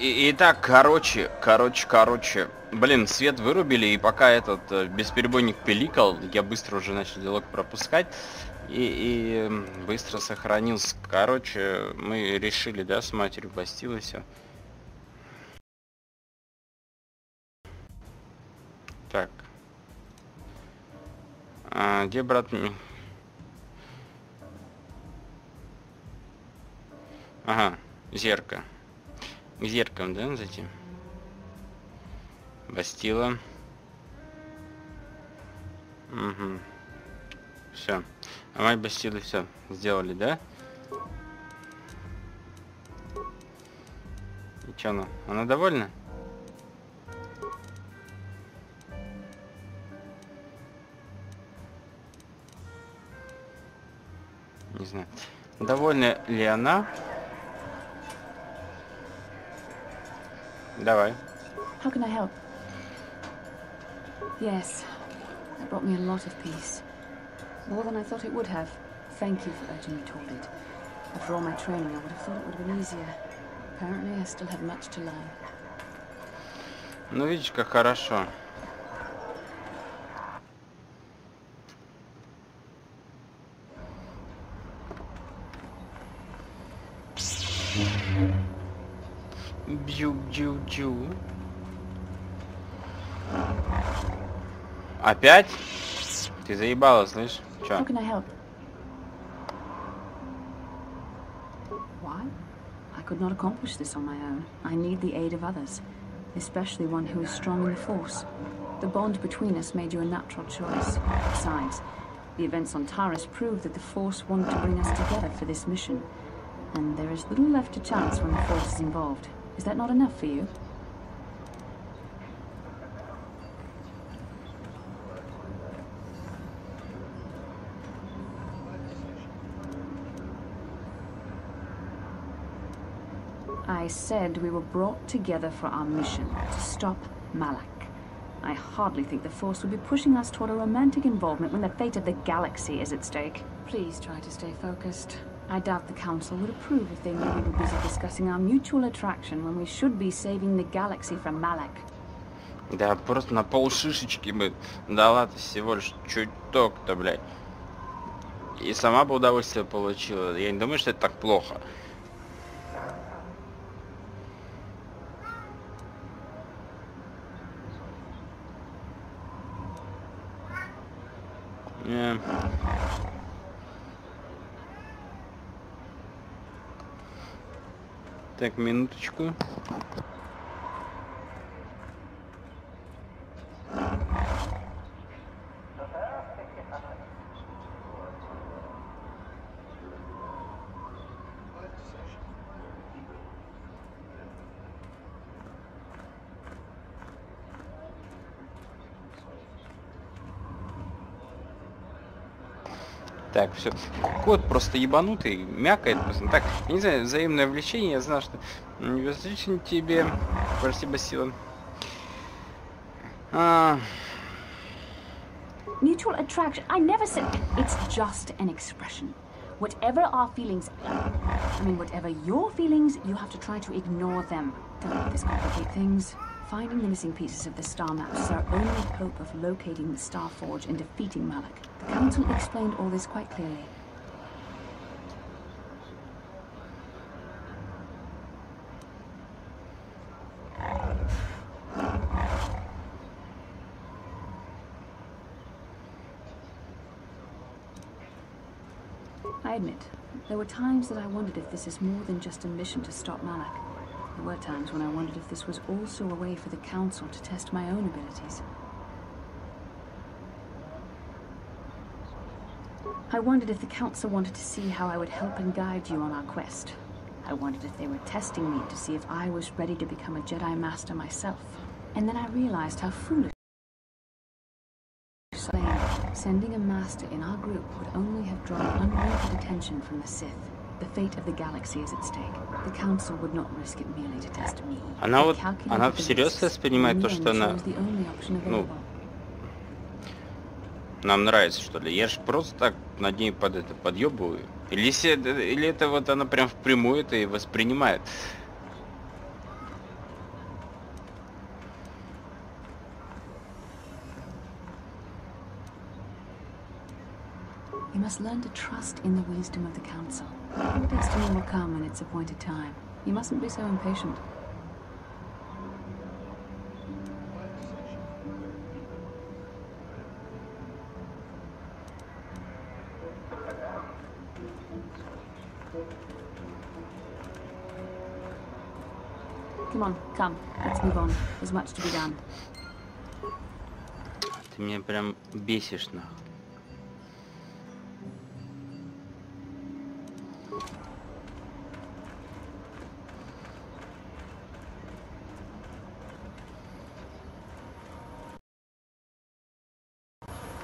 И, итак, короче, короче, короче. Блин, свет вырубили, и пока этот э, бесперебойник пиликал, я быстро уже начал диалог пропускать. И, и быстро сохранился. Короче, мы решили, да, с матерью Бастилы все. Так. А, где брат? Ага, зеркало. К зеркалам, да, зайти? Бастила. Угу. Все. А мать Бастилы все сделали, да? И что она? Она довольна? Не знаю. Довольна ли она? Давай. How can I help? Yes, that brought me a lot of peace. More than I thought it would have. Thank you for urging me toward it. After all my training, I would have thought it would have been easier. Apparently, I still have much to learn. Ну, видишь, как хорошо. Опять? Ты заебала, слышь? Чё? How can I help? Why? I could not accomplish this on my own. I need the aid of others, especially one who is strong in the Force. The bond between us made you a natural choice. Besides, the events on Taris proved that the Force wanted to bring us together for this mission. And there is little left to chance when the Force is involved. Is that not enough for you? I said we were brought together for our mission, to stop Malak. I hardly think the Force would be pushing us toward a romantic involvement when the fate of the galaxy is at stake. Please try to stay focused. I doubt the Council would approve if they knew we were busy discussing our mutual attraction when we should be saving the galaxy from Malak. Да, просто на пол шишечки бы дала-то всего лишь чуток-то, блядь. И сама бы удовольствие получила. Я не думаю, что это так плохо. Так, минуточку. Так, все. Кот просто ебанутый, мякает. Просто. Так, я не знаю, взаимное влечение, я знаю, что безразличен тебе. Спасибо, Сила. А, Mutual attraction. I never said. It's just an expression. Whatever our feelings I mean, whatever your feelings, you have to try to ignore them. Don't let this complicate things. Finding the missing pieces of the star maps is our only hope of locating the Star Forge and defeating Malak. The Council explained all this quite clearly. I admit, there were times that I wondered if this is more than just a mission to stop Malak. There were times when I wondered if this was also a way for the Council to test my own abilities. I wondered if the Council wanted to see how I would help and guide you on our quest. I wondered if they were testing me to see if I was ready to become a Jedi Master myself. And then I realized how foolish Sending a master in our group would only have drawn unwanted attention from the Sith. The fate of the galaxy is at stake. The council would not risk it merely to test me. Она вот, она всерьез воспринимает то, что она, ну, нам нравится, что ли. Я же просто так над ней под это подъебываю. Или, се, или это вот она прям впрямую это и воспринимает. You must learn to trust in the wisdom of the council. Your destiny will come in its appointed time. You mustn't be so impatient. Come on, come. Let's move on. There's much to be done. Ты меня прям бесишь нахуй.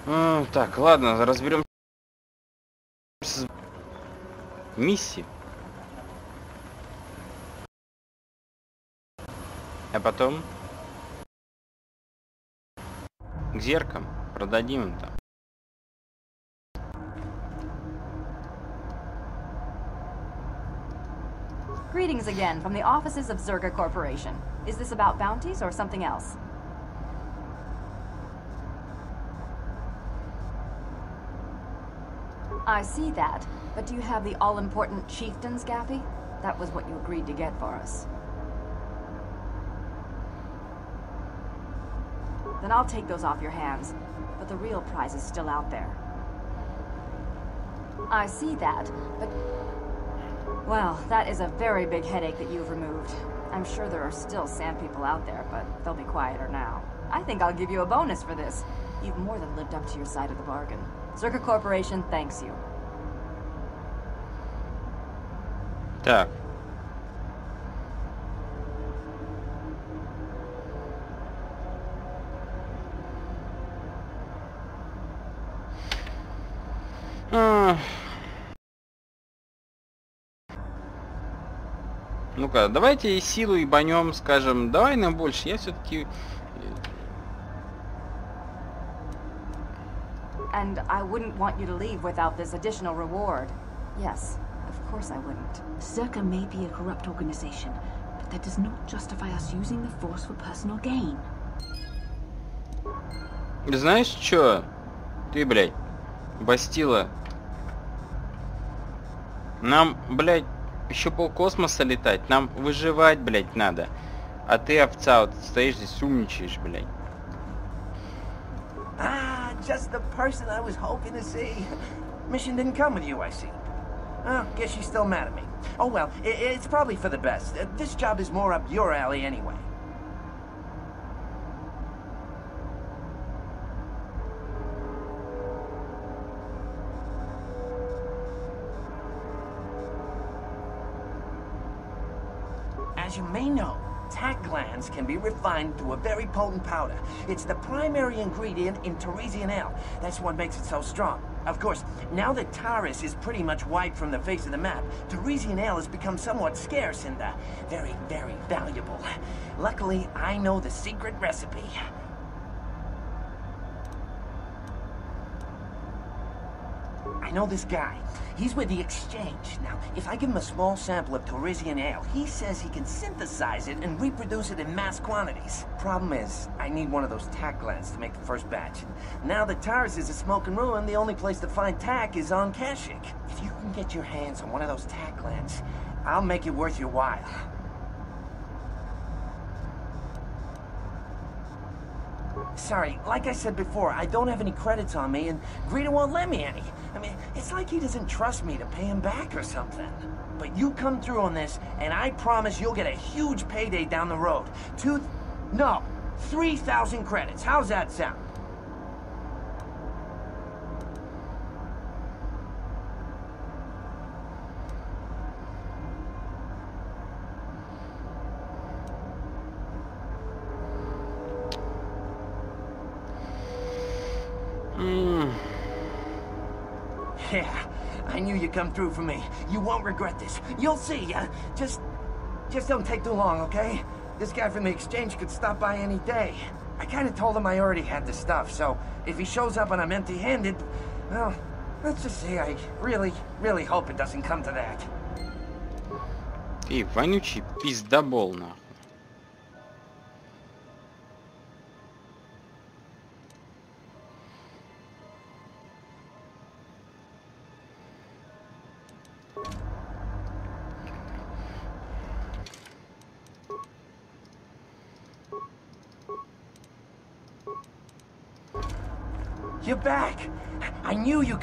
Так, ладно, разберем миссии. А потом к зеркам продадим им там. Greetings again from the offices of Zerga Corporation. Is this about bounties or something else? I see that, but do you have the all-important chieftains, Gaffy? That was what you agreed to get for us. Then I'll take those off your hands, but the real prize is still out there. I see that, but... Well, that is a very big headache that you've removed. I'm sure there are still sand people out there, but they'll be quieter now. I think I'll give you a bonus for this. You've more than lived up to your side of the bargain. Zerka Corporation thanks you. Так. А. Ну-ка, давайте и силу и банем, скажем, давай нам больше. Я все-таки And I wouldn't want you to leave without this additional reward. Yes, of course I wouldn't. Zerka may be a corrupt organization, but that does not justify us using the Force for personal gain. Знаешь что? Ты, блядь, Бастила. Нам, блядь, еще полкосмоса летать. Нам выживать, блядь, надо. А ты, овца, вот стоишь здесь, умничаешь, блядь. Just the person I was hoping to see. Mission didn't come with you, I see. Oh, guess she's still mad at me. Oh well, it's probably for the best. Uh, this job is more up your alley anyway. Refined to a very potent powder. It's the primary ingredient in Tarisian ale. That's what makes it so strong. Of course, now that Taris is pretty much wiped from the face of the map, Tarisian ale has become somewhat scarce and uh, very, very valuable. Luckily, I know the secret recipe. Know this guy. He's with the Exchange. Now, if I give him a small sample of Tarisian ale, he says he can synthesize it and reproduce it in mass quantities. Problem is, I need one of those tach glands to make the first batch. Now that Taris is a smoking ruin, the only place to find tach is on Kashyyyk. If you can get your hands on one of those tach glands, I'll make it worth your while. Sorry, like I said before, I don't have any credits on me, and Greeta won't lend me any. I mean, it's like he doesn't trust me to pay him back or something. But you come through on this, and I promise you'll get a huge payday down the road. Two... No, 3,000 credits. How's that sound? come through for me. You won't regret this. You'll see. Uh, just, just don't take too long, okay? This guy from the exchange could stop by any day. I kind of told him I already had the stuff, so if he shows up and I'm empty-handed, well, let's just say I really, really hope it doesn't come to that. Ты вонючий пиздобол, нахуй.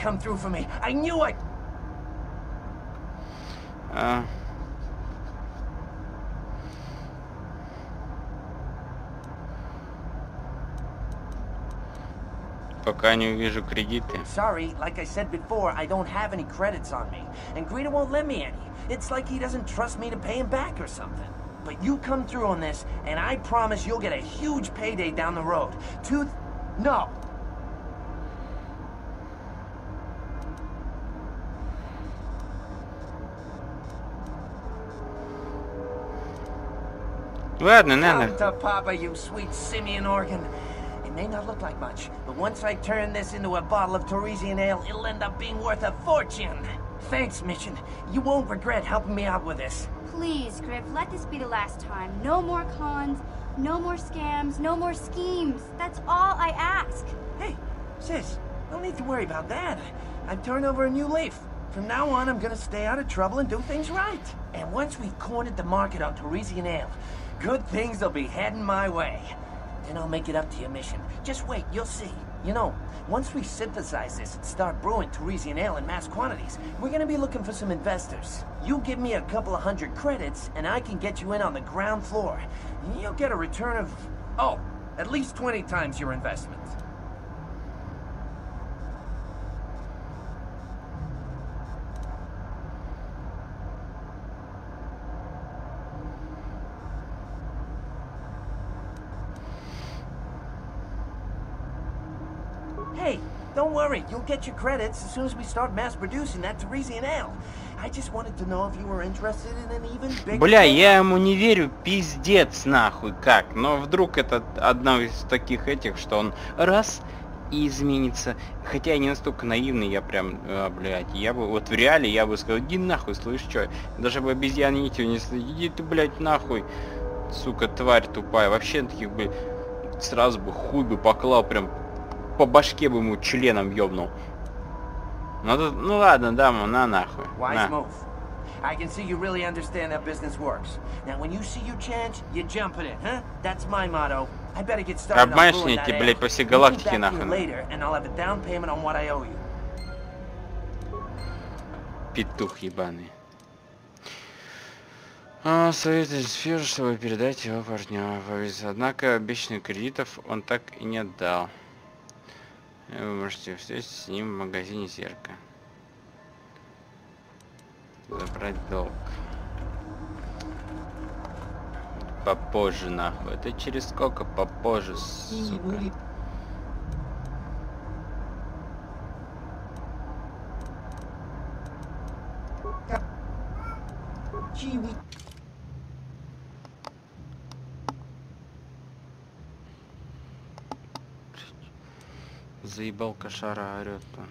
come through for me. I knew it! Uh... Пока не увижу кредиты. Sorry, like I said before, I don't have any credits on me. And Greeta won't lend me any. It's like he doesn't trust me to pay him back or something. But you come through on this, and I promise you'll get a huge payday down the road. Two... No, Ладно, надо. to Papa, you sweet simian organ. It may not look like much, but once I turn this into a bottle of Tarisian ale, it'll end up being worth a fortune. Thanks, Mission. You won't regret helping me out with this. Please, Griff, let this be the last time. No more cons, no more scams, no more schemes. That's all I ask. Hey, sis, no need to worry about that. I've turned over a new leaf. From now on, I'm gonna stay out of trouble and do things right. And once we've cornered the market on Tarisian ale, good things will be heading my way. Then I'll make it up to your mission. Just wait, you'll see. You know, once we synthesize this and start brewing Tarisian ale in mass quantities, we're gonna be looking for some investors. You give me a couple of hundred credits, and I can get you in on the ground floor. You'll get a return of, oh, at least 20 times your investment. Worry. You'll get your credits as soon as we start mass producing that Teresian ale. I just wanted to know if you were interested in an even bigger... Бля, я ему не верю, пиздец нахуй, как? Но вдруг это одна из таких этих, что он раз и изменится. Хотя я не настолько наивный, я прям, а, блядь, я бы, вот в реале я бы сказал, иди нахуй, слышь, чё? Даже бы обезьян нитью не иди ты, блядь, нахуй, сука, тварь тупая. Вообще таких бы, сразу бы хуй бы поклал, прям по башке бы ему членом ёбнул. Ну, тут- ну ладно, да, ну, на нахуй. На. I can see you really understand how business works. Now, when you see your chance, you jump at it, huh? That's my motto. I better get started on Обманешь that эти, блядь, по всей галактике нахуй. later, and I'll have a down payment on what I owe you. Петух ебаный. А, совет из сферы, чтобы передать его партнеру. Однако обещанных кредитов он так и не отдал. Вы можете встретиться с ним в магазине Зерка. Забрать долг. Попозже нахуй. Это через сколько попозже, сука? Gee, Заебал кошара орёт там.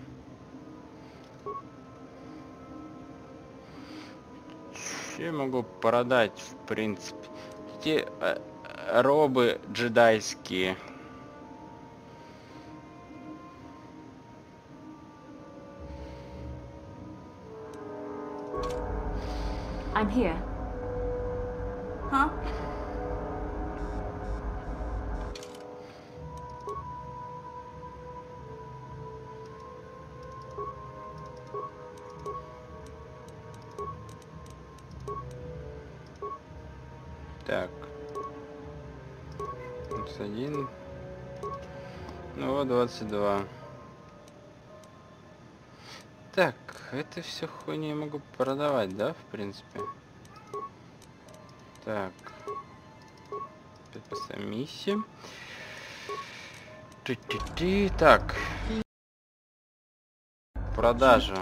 Я могу продать, в принципе? Эти э, робы джедайские. I'm here. 22. Так, это все хуйни я могу продавать, да, в принципе? Так. Опять поставим миссию. Ты-ты-ты. Так. Продажа.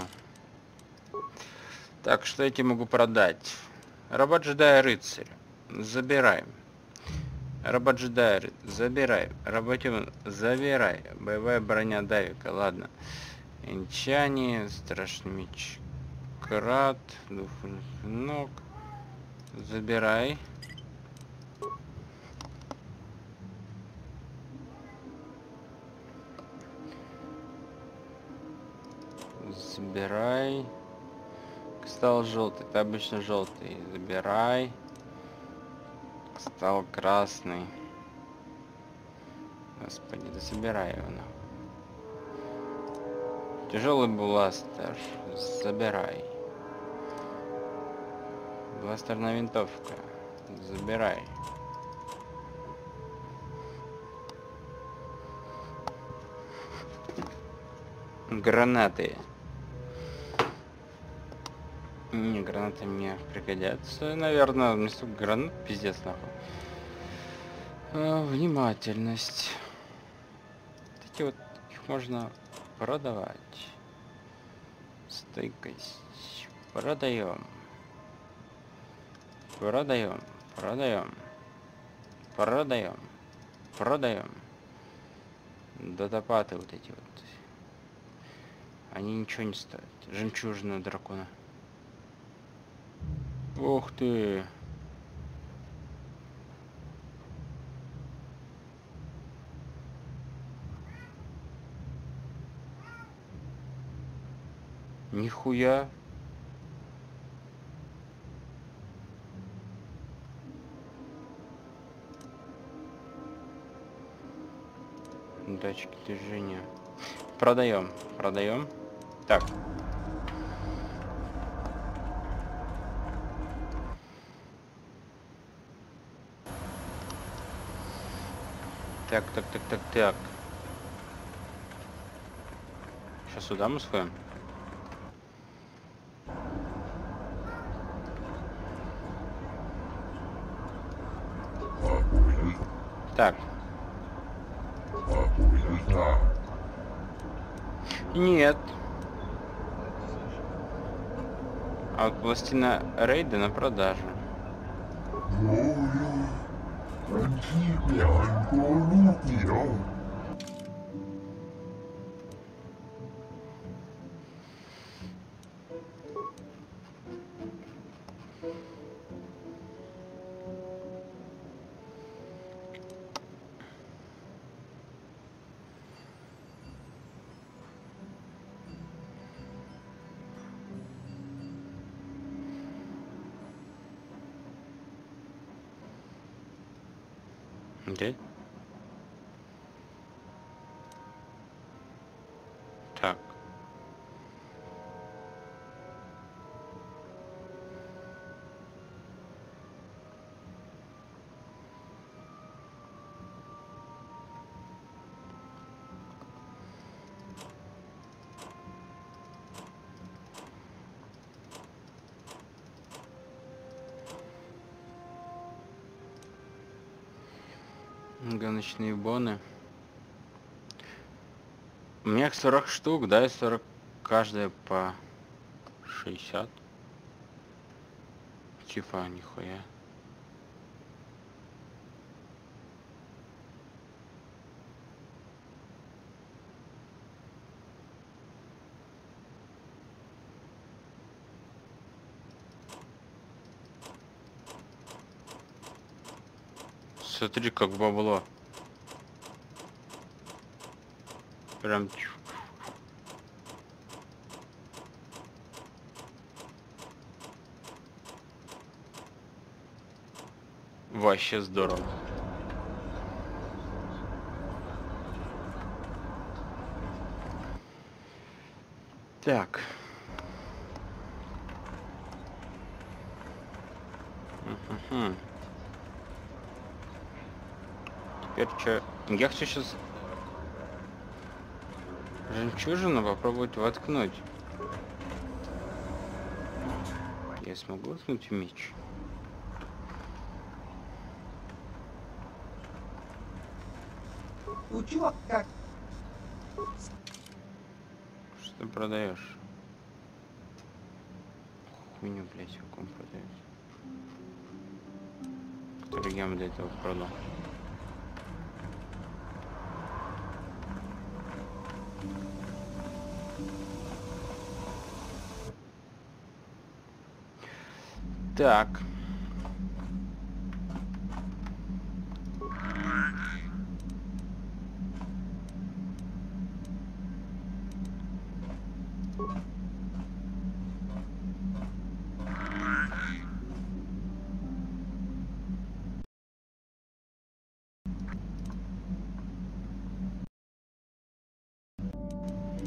Так, что я тебе могу продать? Раба джедая рыцарь. Забираем. Ры- забирай. Работим, забирай. Боевая броня Давика, ладно. Энчани, страшный меч. Крат, ног. Забирай. Забирай. Стал желтый, это обычно желтый. Забирай. Стал красный. Господи, да собирай его нахуй. Тяжелый бластер. Забирай. Бластерная винтовка. Забирай. Гранаты. Не, гранаты мне пригодятся. Наверное, столько гранат пиздец нахуй. А, внимательность. Эти вот их можно продавать. Стойкость. Продаем. Продаем. Продаем. Продаем. Продаем. Датапаты вот эти вот. Они ничего не стоят. Жемчужина дракона. Ух ты. Нихуя. Датчики движения. Продаем, продаем. Так. Так, так, так, так, так. Сейчас сюда мы сходим. Так. Нет. А вот пластина рейда на продажу. Leon. Okay. Гоночные боны. У меня их 40 штук, да, и 40 каждая по 60. Типа, нихуя. Смотри, как бабло. Прям Вообще здорово. Так. Теперь что? Я хочу сейчас жемчужину попробовать воткнуть. Я смогу воткнуть меч? У чувак как Что ты продаешь? Хуйню, блядь, каком продаешь? Который я до этого продал. Так.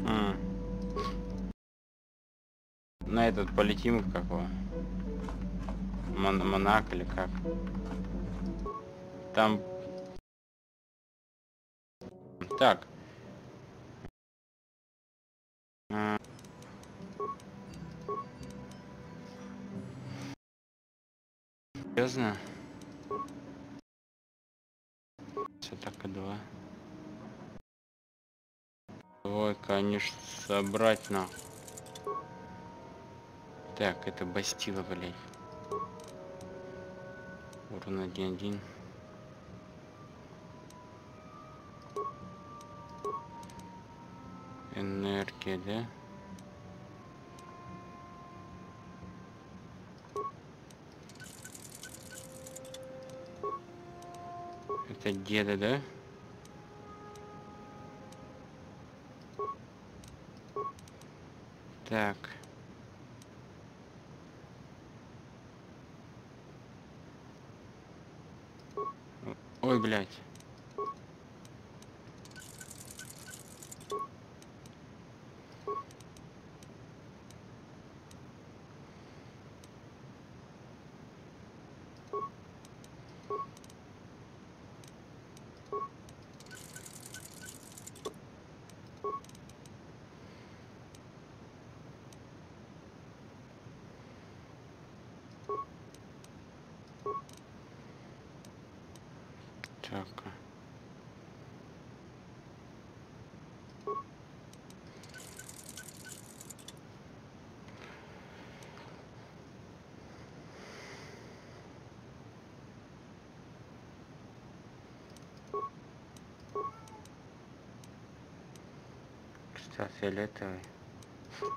А. На этот полетим какого Мон Монак или как? Там... Так. Серьезно? Все так и два. Ой, конечно, собрать на. Так, это Бастила, блядь. Урон 1-1. Энергия, да? Это деда, да? Так. вы, блядь? Что, фиолетовый?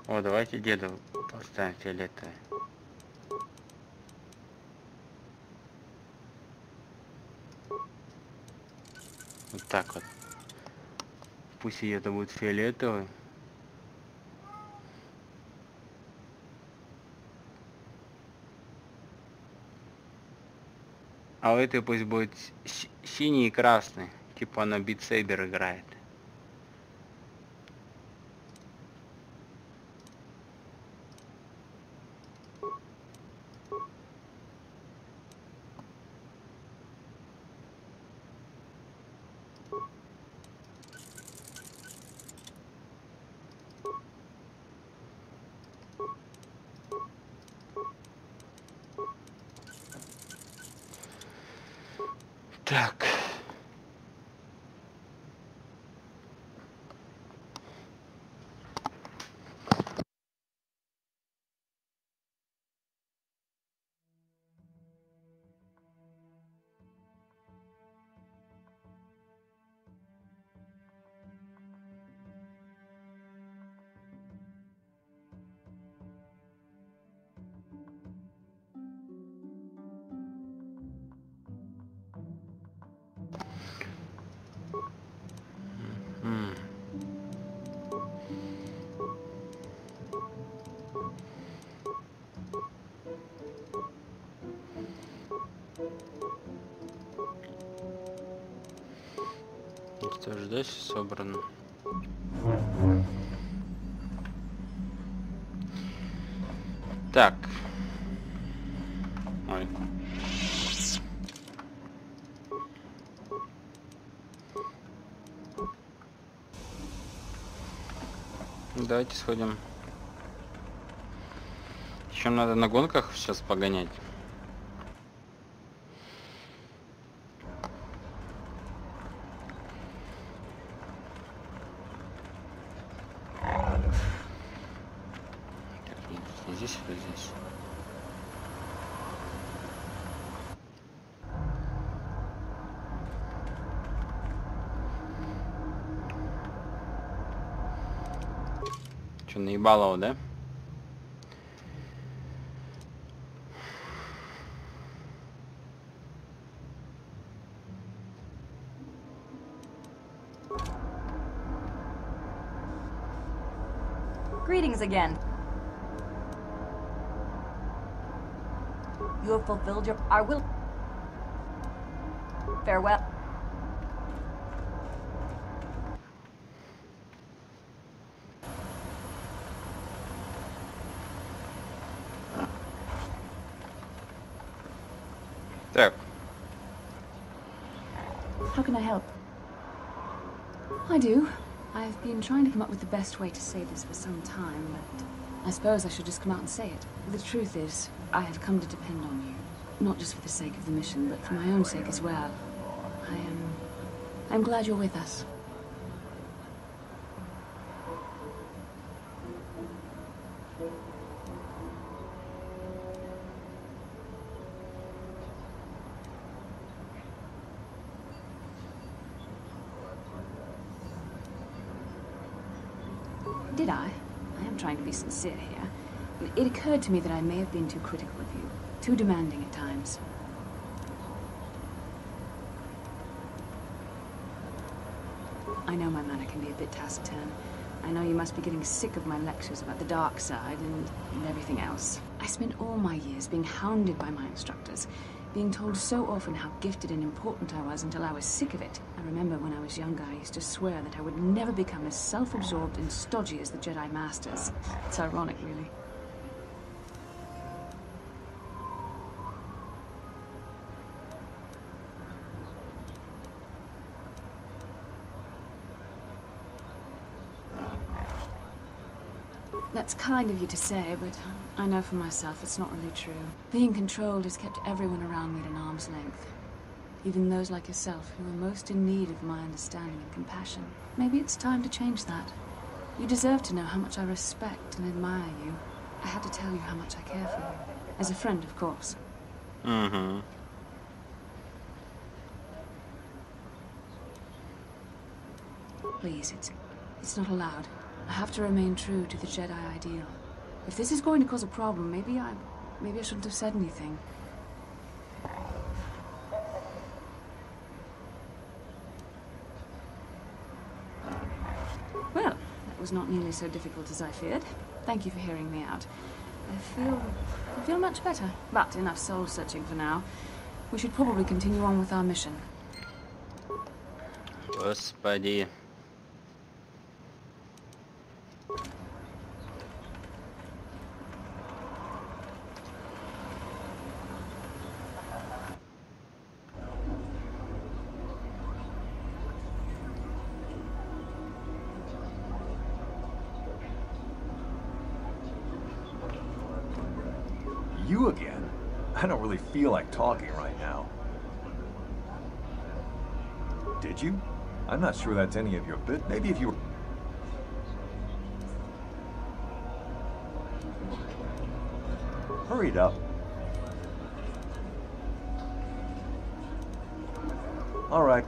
О, давайте деду поставим фиолетовый. Вот так вот. Пусть и это будет фиолетовый. А у этой пусть будет си- синий и красный. Типа она битсейбер играет. Давайте сходим. Еще надо на гонках сейчас погонять. unfortunately below them. Greetings again. You have fulfilled your... I will... Farewell. Come up with the best way to say this for some time, but I suppose I should just come out and say it. The truth is, I have come to depend on you. Not just for the sake of the mission, but for my own sake as well. I am... I'm glad you're with us. Did I? I am trying to be sincere here. It occurred to me that I may have been too critical of you, too demanding at times. I know my manner can be a bit taciturn. I know you must be getting sick of my lectures about the dark side and, and everything else. I spent all my years being hounded by my instructors, being told so often how gifted and important I was until I was sick of it. I remember when I was younger, I used to swear that I would never become as self-absorbed and stodgy as the Jedi Masters. It's ironic, really. That's kind of you to say, but I know for myself it's not really true. Being controlled has kept everyone around me at an arm's length. Even those like yourself who are most in need of my understanding and compassion. Maybe it's time to change that. You deserve to know how much I respect and admire you. I had to tell you how much I care for you. As a friend, of course. Mm-hmm. Please, it's, it's not allowed. I have to remain true to the Jedi ideal. If this is going to cause a problem, maybe I... maybe I shouldn't have said anything. Well, that was not nearly so difficult as I feared. Thank you for hearing me out. I feel... I feel much better. But enough soul-searching for now. We should probably continue on with our mission. Господи. talking right now. Did you? I'm not sure that's any of your bit. Maybe if you were... Hurry it up. All right.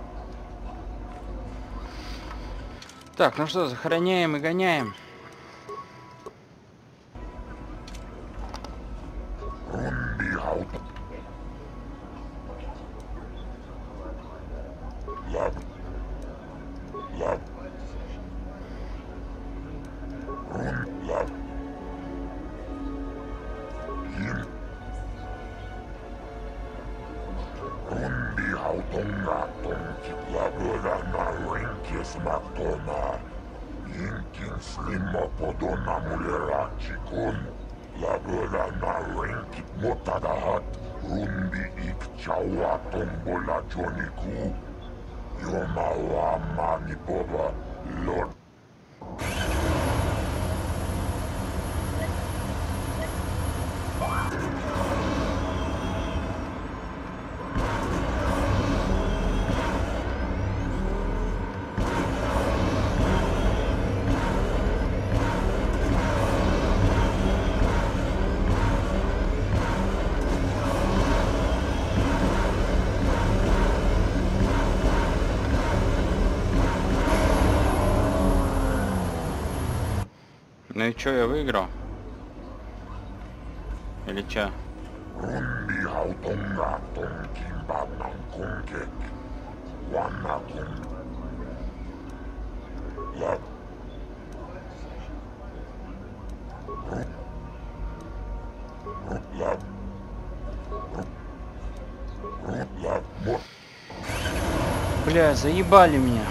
Так, ну что, сохраняем и гоняем. и чё, я выиграл? Или чё? Бля, заебали меня.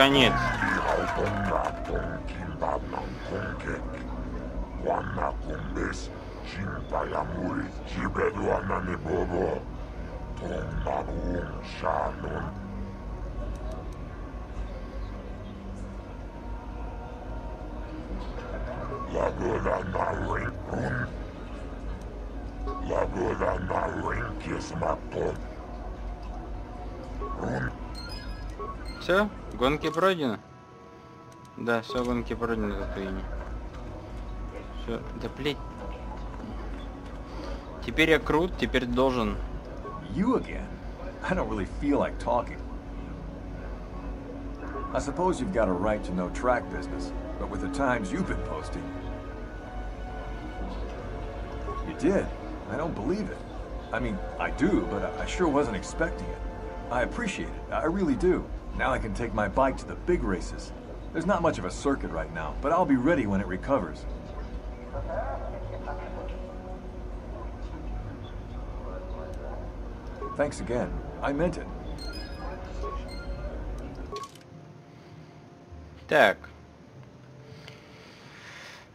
конец. La gola na rinkis mapon. Run все, гонки пройдены. Да, все, гонки пройдены за Татуине. Все, да блять. Теперь я крут, теперь должен. You again? I don't really feel like talking. I suppose you've got a right to know track business, but with the times you've been posting... You did? I don't believe it. I mean, I do, but I- I sure wasn't expecting it. I appreciate it, I really do. Now I can take my bike to the big races. There's not much of a circuit right now, but I'll be ready when it recovers. Thanks again. I meant it. Так.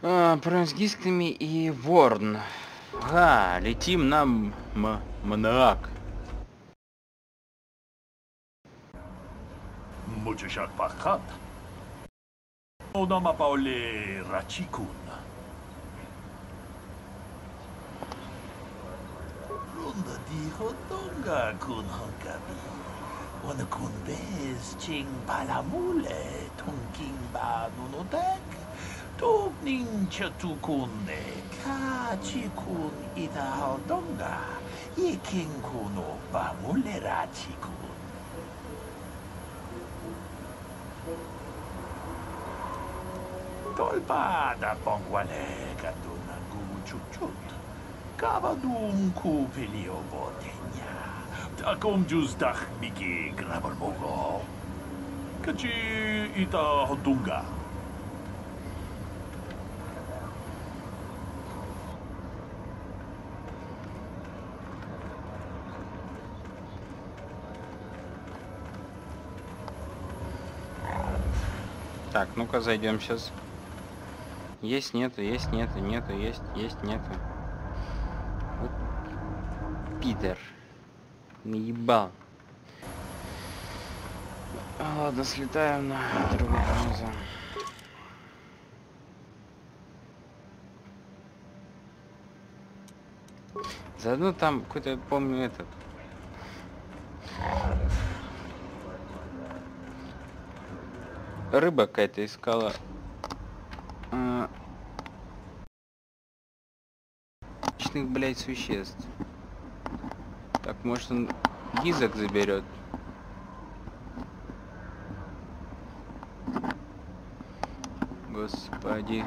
А, Прям с дисками и Ворн. Ага, летим на М- М- 只差不差，我 nama paule racikun. Runda dihodonga kun hanggapi, wana kun besching palamule tungking ba nunudek, tung nincatu kunde kacikun ida hodonga, ikin gono pamule racikun. tolpada pongualeca dona gumuchuchut. Cavadum cupilio boteña. Tacum justach miki grabalmogo. Cachi ita hotunga. Так, ну-ка зайдем сейчас есть, нету, есть, нету, нету, есть, есть, нету. Вот Питер. Наебал. А, Ладно, слетаем на другую бронзу. Заодно там какой-то, помню, этот. Рыба какая-то искала. А, Личных, блядь, существ. Так, может он гизок заберет. Господи.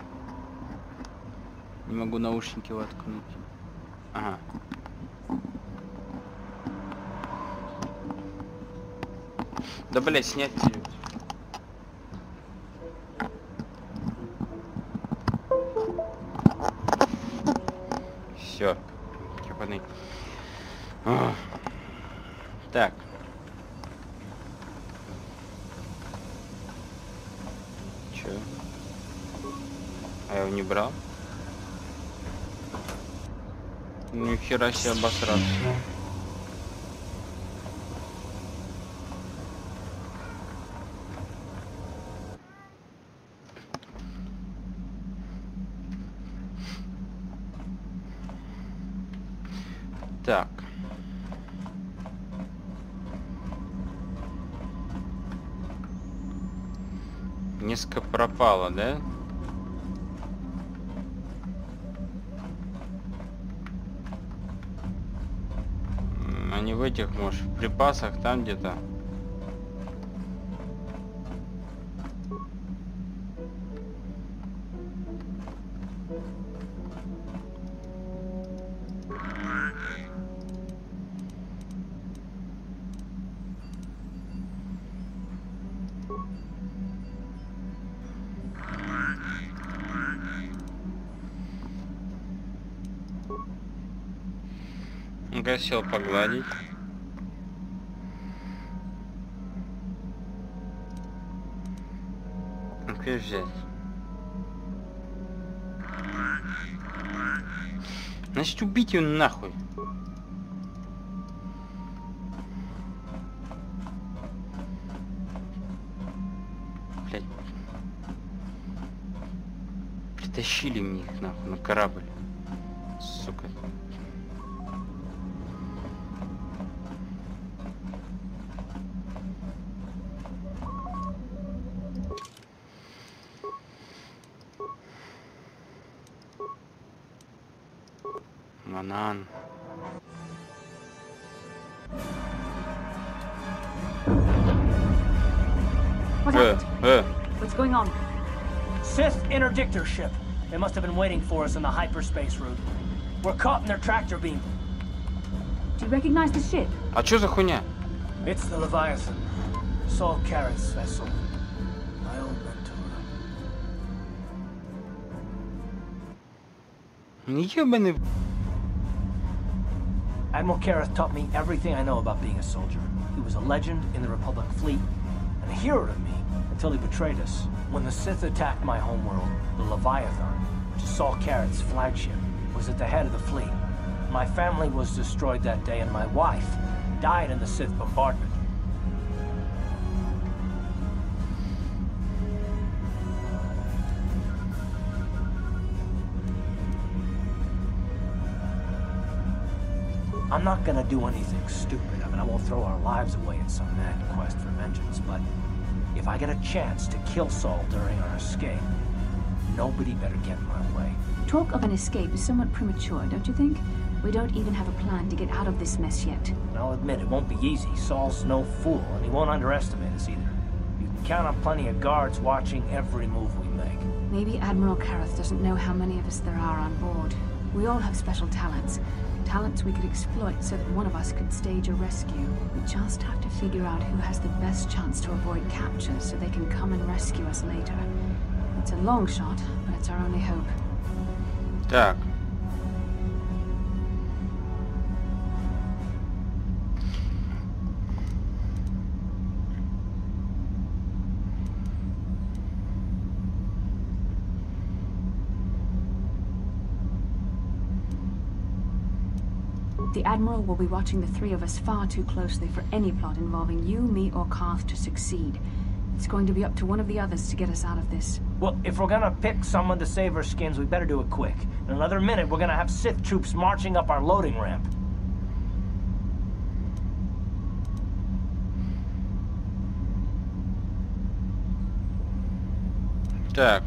Не могу наушники воткнуть. Ага. Да, блядь, снять тебе. Все. Ебаный. А. Так. Че? А я его не брал? Ни хера себе обосраться. Так. Несколько пропало, да? М, Они в этих, может, в припасах там где-то. Ну-ка, сел погладить. Взять? Значит, убить ее нахуй. Блять. Притащили мне их нахуй на корабль. Spectre ship. They must have been waiting for us on the hyperspace route. We're caught in their tractor beam. Do you recognize the ship? А чё за хуйня? It's the Leviathan. Saul Karath's vessel. My old mentor. Admiral Karath taught me everything I know about being a soldier. He was a legend in the Republic fleet, and a hero to me until he betrayed us. When the Sith attacked my homeworld, the Leviathan, which is Saul Karath's flagship, was at the head of the fleet. My family was destroyed that day, and my wife died in the Sith bombardment. I'm not gonna do anything stupid. I mean, I won't throw our lives away in some mad quest for vengeance, but if I get a chance to kill Saul during our escape, nobody better get in my way. Talk of an escape is somewhat premature, don't you think? We don't even have a plan to get out of this mess yet. And I'll admit, it won't be easy. Saul's no fool, and he won't underestimate us either. You can count on plenty of guards watching every move we make. Maybe Admiral Karath doesn't know how many of us there are on board. We all have special talents. Talents we could exploit so that one of us could stage a rescue. We just have to figure out who has the best chance to avoid capture so they can come and rescue us later. It's a long shot, but it's our only hope. Так. Admiral will be watching the three of us far too closely for any plot involving you, me, or Carth to succeed. It's going to be up to one of the others to get us out of this. Well, if we're gonna pick someone to save our skins, we better do it quick. In another minute, we're gonna have Sith troops marching up our loading ramp. Так,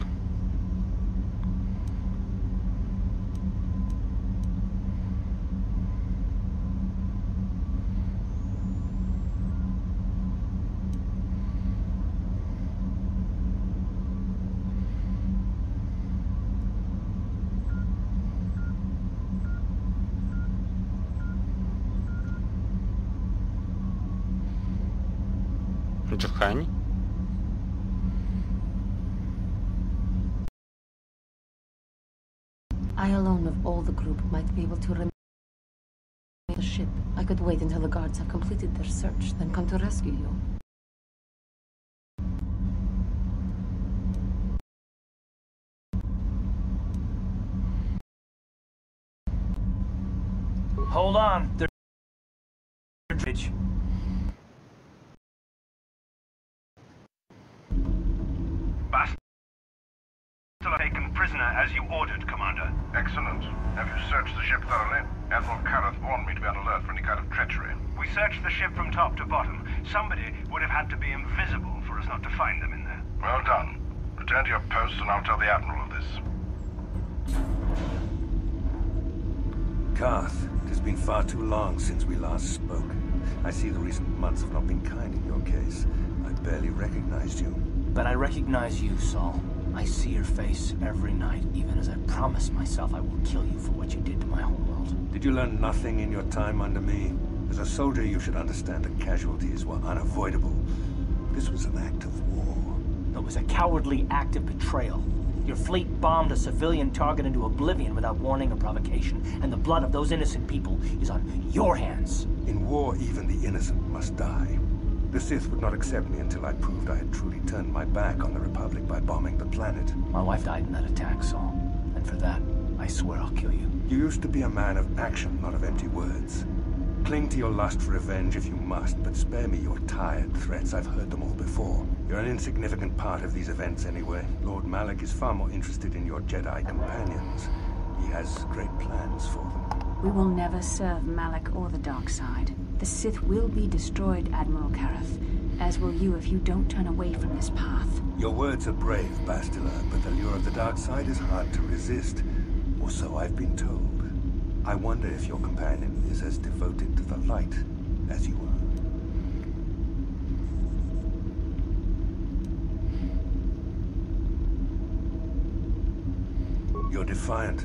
Джухань. I alone of all the group might be able to remain the ship. I could wait until the guards have completed their search, then come to rescue you. Hold on. They're... prisoner as you ordered, Commander. Excellent. Have you searched the ship thoroughly? Admiral Karath warned me to be on alert for any kind of treachery. We searched the ship from top to bottom. Somebody would have had to be invisible for us not to find them in there. Well done. Return to your post and I'll tell the Admiral of this. Carth, it has been far too long since we last spoke. I see the recent months have not been kind in your case. I barely recognized you. But I recognize you, Saul. I see your face every night, even as I promise myself I will kill you for what you did to my homeworld. Did you learn nothing in your time under me? As a soldier, you should understand that casualties were unavoidable. This was an act of war. It was a cowardly act of betrayal. Your fleet bombed a civilian target into oblivion without warning or provocation, and the blood of those innocent people is on your hands. In war, even the innocent must die. The Sith would not accept me until I proved I had truly turned my back on the Republic by bombing the planet. My wife died in that attack, Saul. And for that, I swear I'll kill you. You used to be a man of action, not of empty words. Cling to your lust for revenge if you must, but spare me your tired threats. I've heard them all before. You're an insignificant part of these events anyway. Lord Malak is far more interested in your Jedi companions. He has great plans for them. We will never serve Malak or the dark side. The Sith will be destroyed, Admiral Karath, as will you if you don't turn away from this path. Your words are brave, Bastila, but the lure of the dark side is hard to resist. Or so I've been told. I wonder if your companion is as devoted to the light as you are. You're defiant.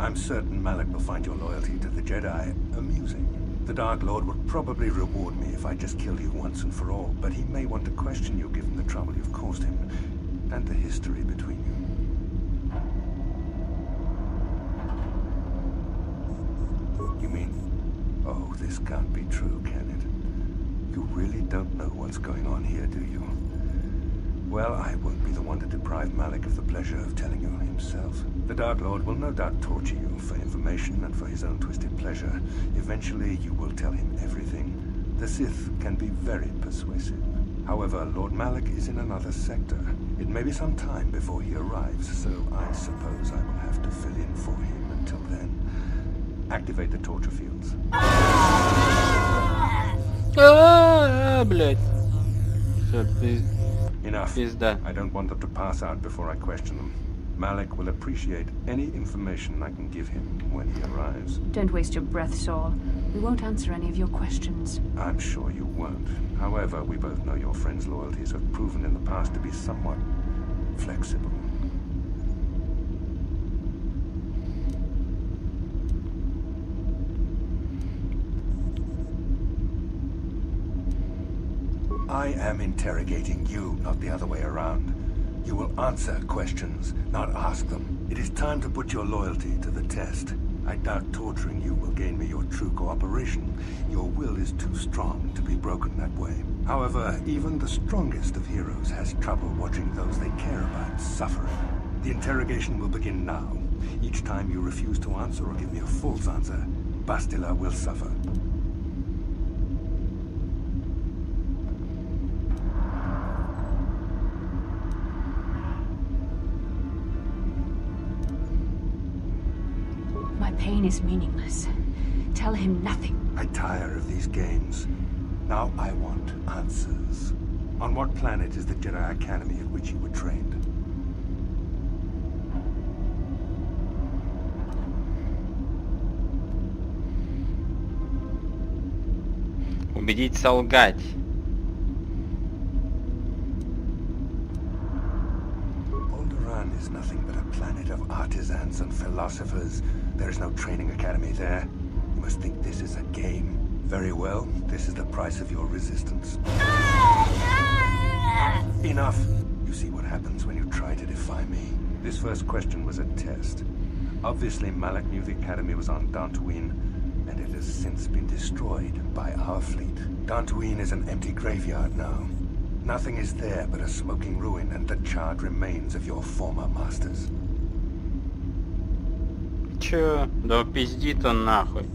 I'm certain Malak will find your loyalty to the Jedi amusing. The Dark Lord would probably reward me if I just killed you once and for all, but he may want to question you given the trouble you've caused him, and the history between you. You mean, oh, this can't be true, can it? You really don't know what's going on here, do you? Well, I won't be the one to deprive Malak of the pleasure of telling you himself. The Dark Lord will no doubt torture you for information and for his own twisted pleasure. Eventually, you will tell him everything. The Sith can be very persuasive. However, Lord Malik is in another sector. It may be some time before he arrives, so I suppose I will have to fill in for him until then. Activate the torture fields. А, блядь. Всё, пиз- Enough. Пизда. I don't want them to pass out before I question them. Malak will appreciate any information I can give him when he arrives. Don't waste your breath, Saul. We won't answer any of your questions. I'm sure you won't. However, we both know your friend's loyalties have proven in the past to be somewhat flexible. I am interrogating you, not the other way around. You will answer questions, not ask them. It is time to put your loyalty to the test. I doubt torturing you will gain me your true cooperation. Your will is too strong to be broken that way. However, even the strongest of heroes has trouble watching those they care about suffering. The interrogation will begin now. Each time you refuse to answer or give me a false answer, Bastila will suffer. pain is meaningless. Tell him nothing. I tire of these games. Now I want answers. On what planet is the Jedi Academy at which you were trained? Убедить солгать. Alderaan is nothing but a planet of artisans and philosophers. there is no training academy there. You must think this is a game. Very well, this is the price of your resistance. Enough! You see what happens when you try to defy me. This first question was a test. Obviously, Malak knew the Academy was on Dantooine, and it has since been destroyed by our fleet. Dantooine is an empty graveyard now. Nothing is there but a smoking ruin and the charred remains of your former masters Чё? Да пизди-то нахуй.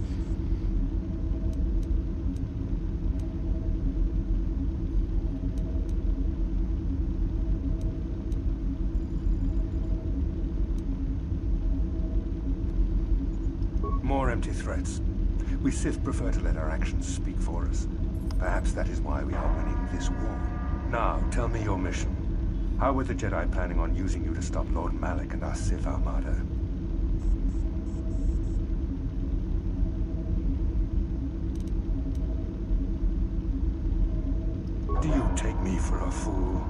More empty threats. We Sith prefer to let our actions speak for us. Perhaps that is why we are winning this war. Now, tell me your mission. How were the Jedi planning on using you to stop Lord Malik and our Sith Armada? Me for a fool?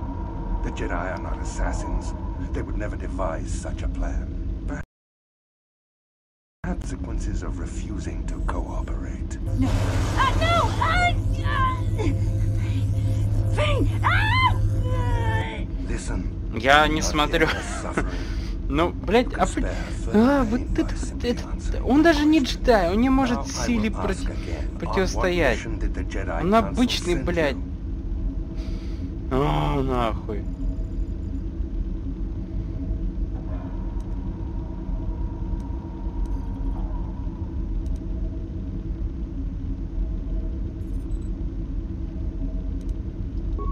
The Jedi are not assassins. They would never devise such a plan. Consequences of refusing to cooperate. No. Uh, no! Uh, Finn! Ah! Listen. Я не смотрю. Ну, блядь, а, а вот это, это, он даже не джедай, он не может силе против, противостоять. Он обычный, блядь. А, нахуй.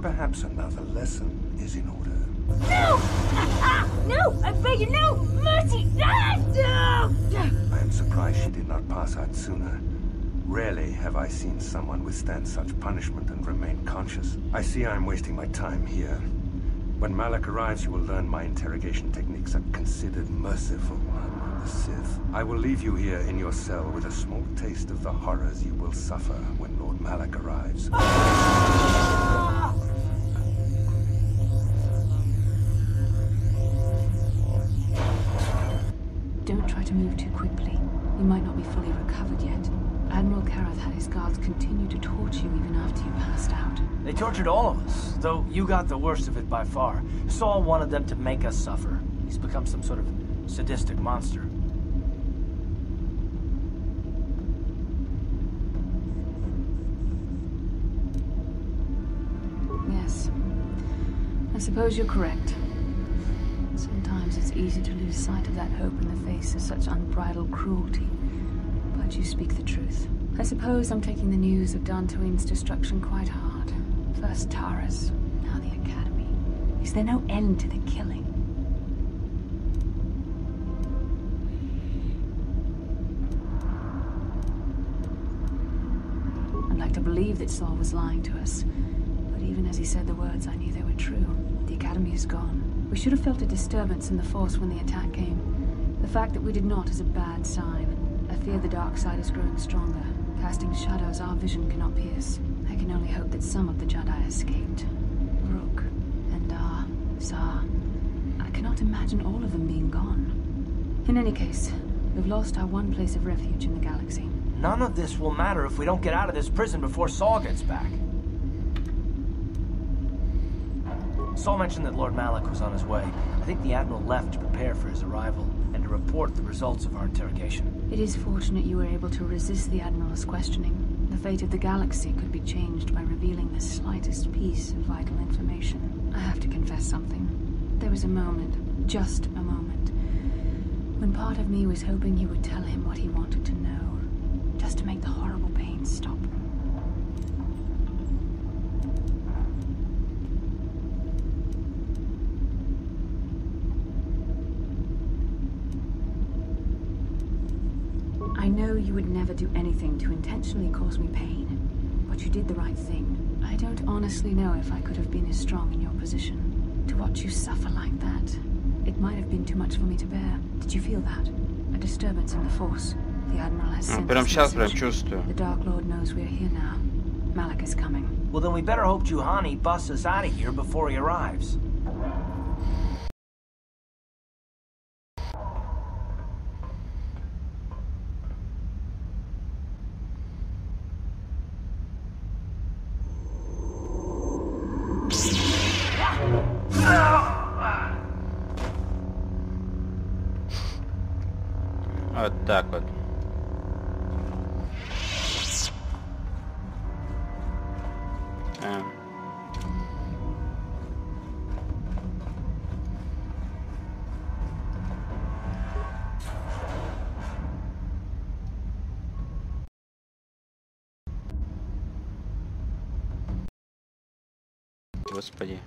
Perhaps another lesson is in order. No! no! I beg you, no! Mercy! Ah, No! I am surprised she did not pass out sooner. Rarely have I seen someone withstand such punishment and remain conscious. I see I am wasting my time here. When Malak arrives, you will learn my interrogation techniques are considered merciful among the Sith. I will leave you here in your cell with a small taste of the horrors you will suffer when Lord Malak arrives. Don't try to move too quickly. You might not be fully recovered yet. Admiral Karath had his guards continue to torture you even after you passed out. They tortured all of us, though you got the worst of it by far. Saul wanted them to make us suffer. He's become some sort of sadistic monster. Yes. I suppose you're correct. Sometimes it's easy to lose sight of that hope in the face of such unbridled cruelty. But you speak the truth. I suppose I'm taking the news of Dantooine's destruction quite hard. First Taris, now the Academy. Is there no end to the killing? I'd like to believe that Saul was lying to us. But even as he said the words, I knew they were true. The Academy is gone. We should have felt a disturbance in the Force when the attack came. The fact that we did not is a bad sign. I fear the dark side is growing stronger, casting shadows our vision cannot pierce. I can only hope that some of the Jedi escaped. Vrook, Vandar, uh, Zhar. I cannot imagine all of them being gone. In any case, we've lost our one place of refuge in the galaxy. None of this will matter if we don't get out of this prison before Saul gets back. Saul mentioned that Lord Malak was on his way. I think the Admiral left to prepare for his arrival report the results of our interrogation. It is fortunate you were able to resist the Admiral's questioning. The fate of the galaxy could be changed by revealing the slightest piece of vital information. I have to confess something. There was a moment, just a moment, when part of me was hoping you would tell him what he wanted to know, just to make the horrible pain stop. I know you would never do anything to intentionally cause me pain, but you did the right thing. I don't honestly know if I could have been as strong in your position. To watch you suffer like that, it might have been too much for me to bear. Did you feel that? A disturbance in the Force. The Admiral has sent Прям сейчас прям чувствую. The Dark Lord knows we're here now. Malak is coming. Well, then we better hope Juhani busts us out of here before he arrives. Так вот. А. Господи.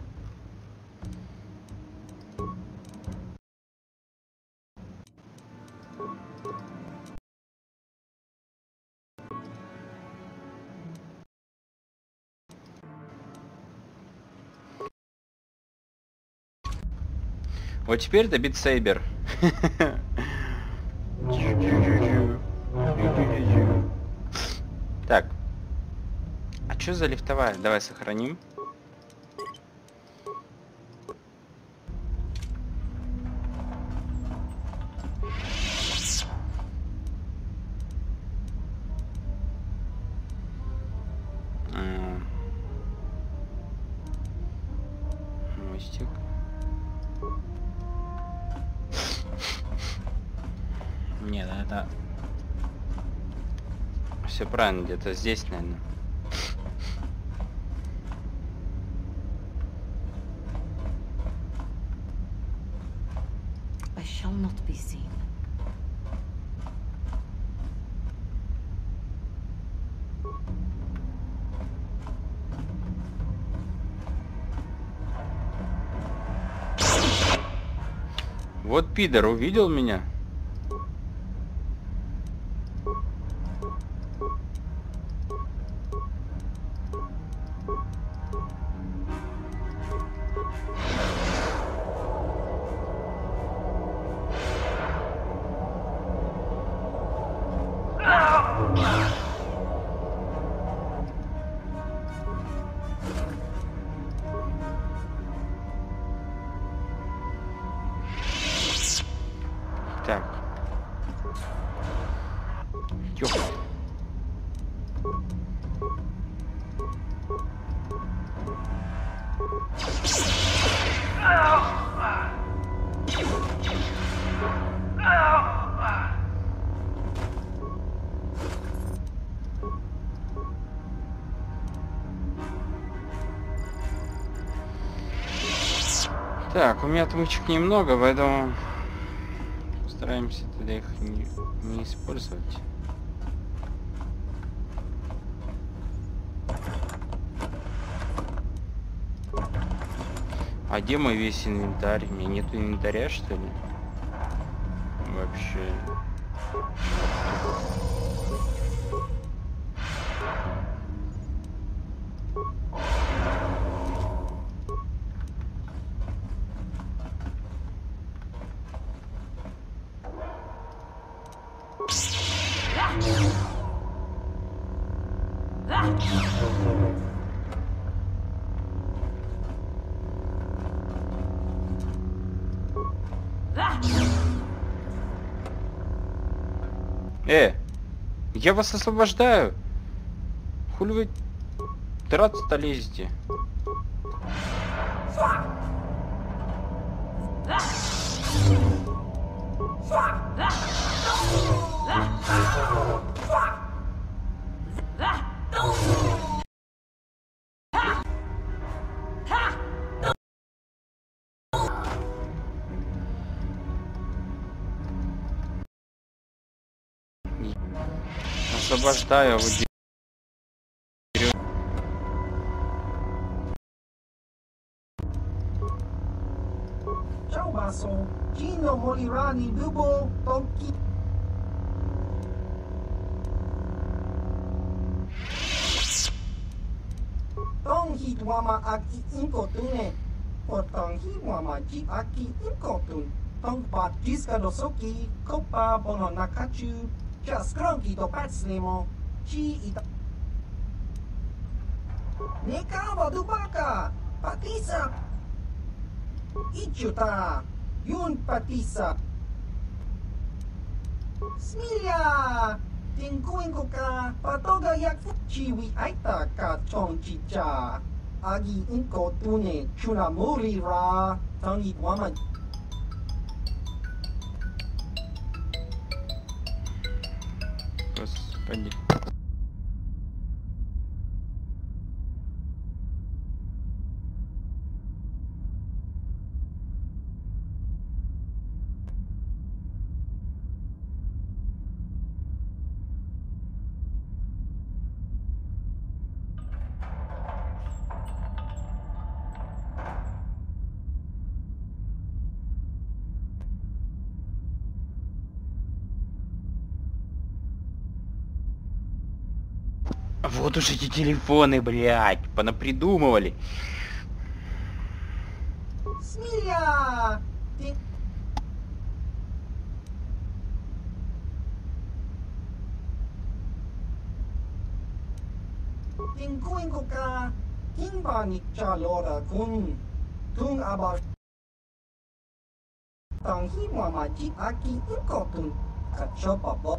Вот теперь это битсейбер. Так. А что за лифтовая? Давай сохраним. Неправильно, где-то здесь, наверное. I shall not be seen. Вот пидор увидел меня. Отмычек немного, поэтому стараемся тогда их не, не использовать. А где мой весь инвентарь? У меня нету инвентаря, что ли? Я вас освобождаю. Хули вы драться-то лезете? Освобождаю, а вы де- Ciao basso, Gino morirà di Dubo Tonki. Tong hit wama aki inkotune. Potong hi wama ji aki inkotun. Tong pa diska dosoki, kopa bono nakachu. Just kronki do patslimo. Chi ita. Neka dubaka, patisa. Ichuta, yun patisa. Smilia, tingkuin ko ka, patoga yak chiwi aita ka chong chicha. Agi inko tune, chuna muri ra, tangi waman. Конечно. вот уж эти телефоны, блядь, понапридумывали. Смея! Ты... Тинкуинкука, тинбанича лора кун, тун аба... Тонхи мама чи аки инкотун, качо папо.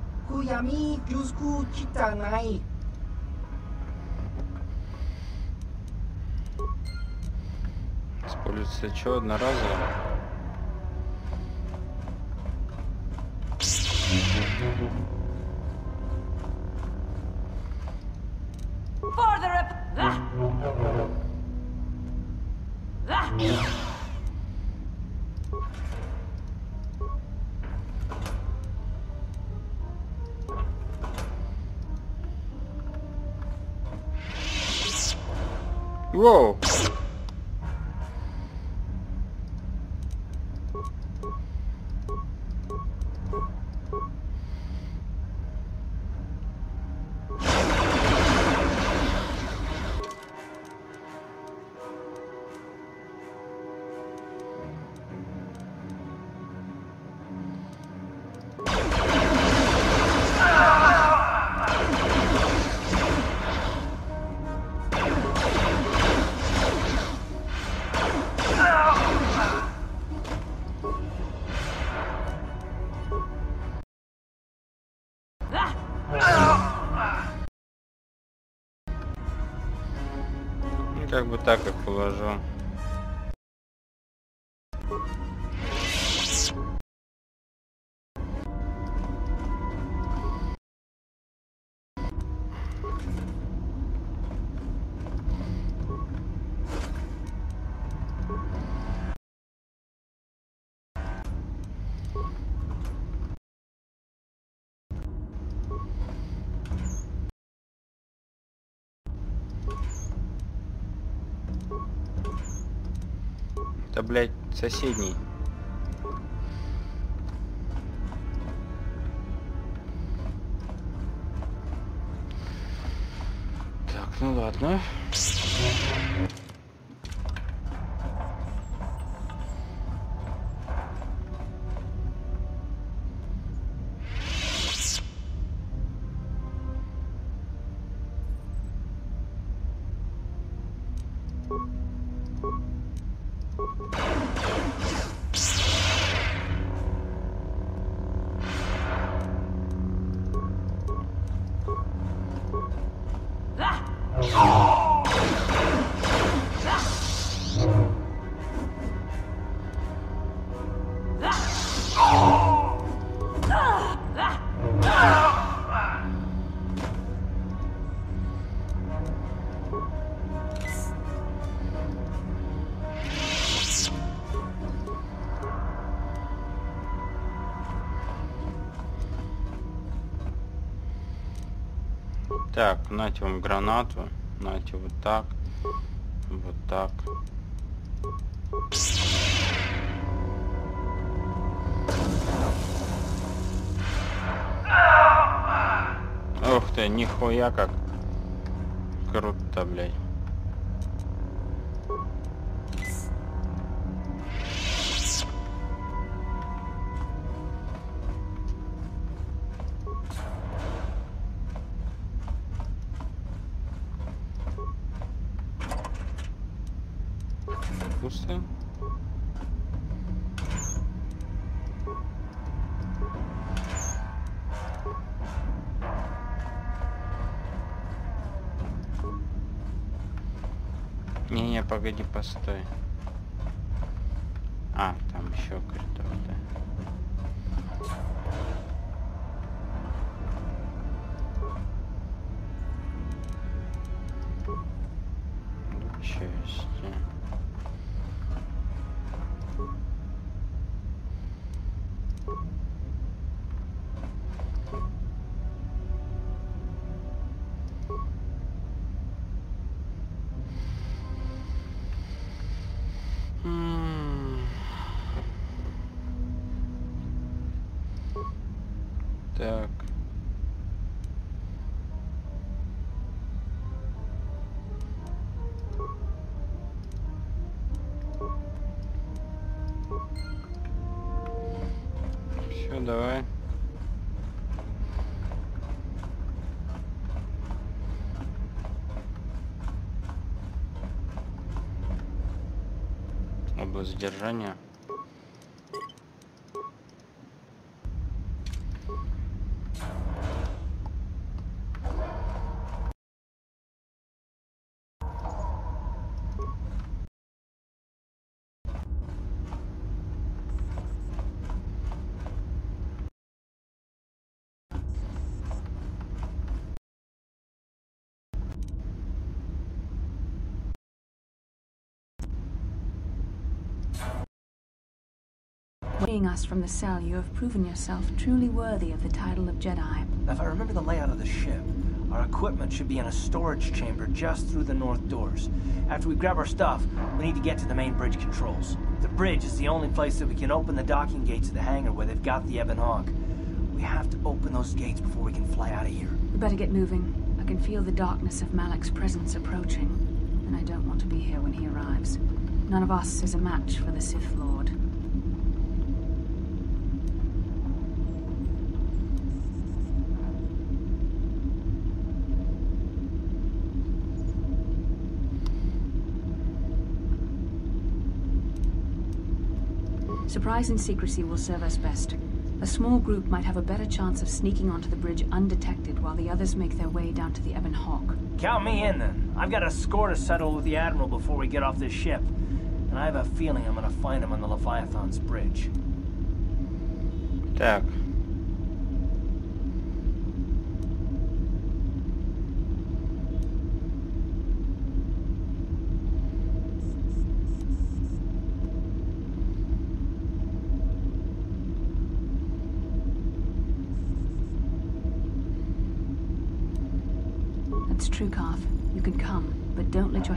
く闇ピュスク汚い Используется что, одноразово? For. Ah! вот так вот. Это, блядь, соседний. Так, ну ладно. Так, нате вам гранату. Нате вот так. Вот так. Ух ты, нихуя как. Круто, блядь. погоди, задержания. Freeing us from the cell, you have proven yourself truly worthy of the title of Jedi. If I remember the layout of the ship, our equipment should be in a storage chamber just through the north doors. After we grab our stuff, we need to get to the main bridge controls. The bridge is the only place that we can open the docking gates of the hangar where they've got the Ebon Hawk. We have to open those gates before we can fly out of here. We better get moving. I can feel the darkness of Malak's presence approaching, and I don't want to be here when he arrives. None of us is a match for the Sith Lord. Surprise and secrecy will serve us best. A small group might have a better chance of sneaking onto the bridge undetected while the others make their way down to the Ebon Hawk. Count me in then. I've got a score to settle with the Admiral before we get off this ship. And I have a feeling I'm gonna find him on the Leviathan's bridge. Так.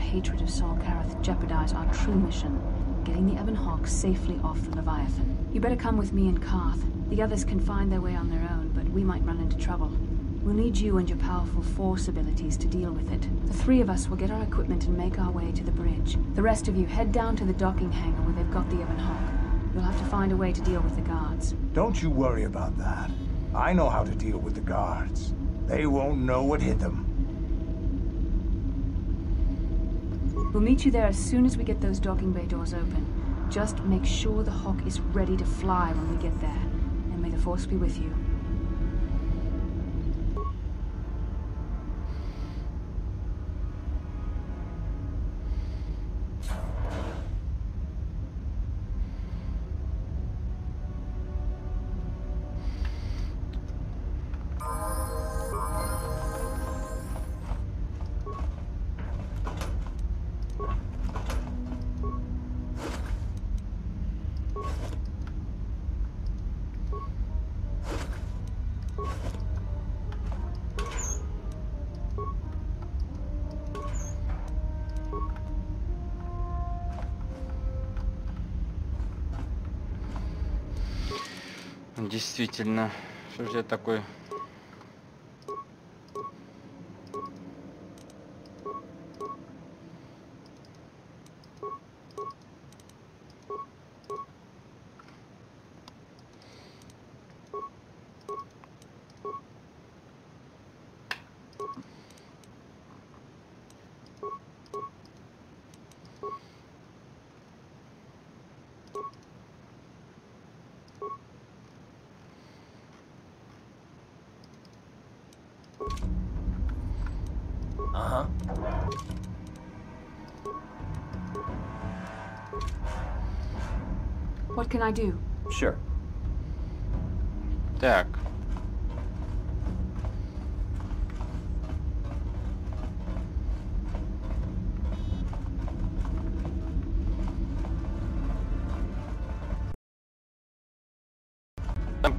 Hatred of Saul Karath jeopardize our true mission, getting the Ebon Hawk safely off the Leviathan. You better come with me and Carth. The others can find their way on their own, but we might run into trouble. We'll need you and your powerful force abilities to deal with it. The three of us will get our equipment and make our way to the bridge. The rest of you head down to the docking hangar where they've got the Ebon Hawk. You'll have to find a way to deal with the guards. Don't you worry about that. I know how to deal with the guards. They won't know what hit them. We'll meet you there as soon as we get those docking bay doors open. Just make sure the Hawk is ready to fly when we get there. And may the Force be with you. Действительно. Что же я такой... can I do? Sure. Так.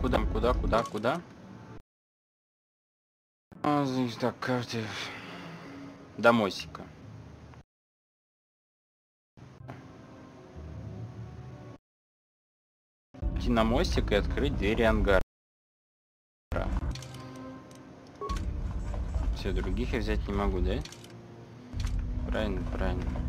Куда, куда, куда, куда? А, здесь так, карте. До Идти на мостик и открыть двери ангара. Все, других я взять не могу, да? Правильно, правильно.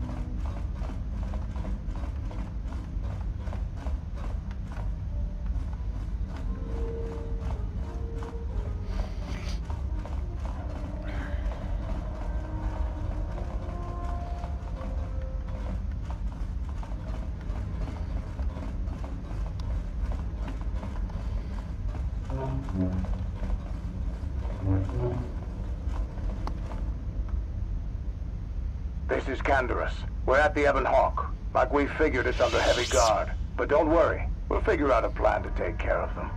This is Canderous. We're at the Ebon Hawk. Like we figured, it's under heavy guard. But don't worry, we'll figure out a plan to take care of them.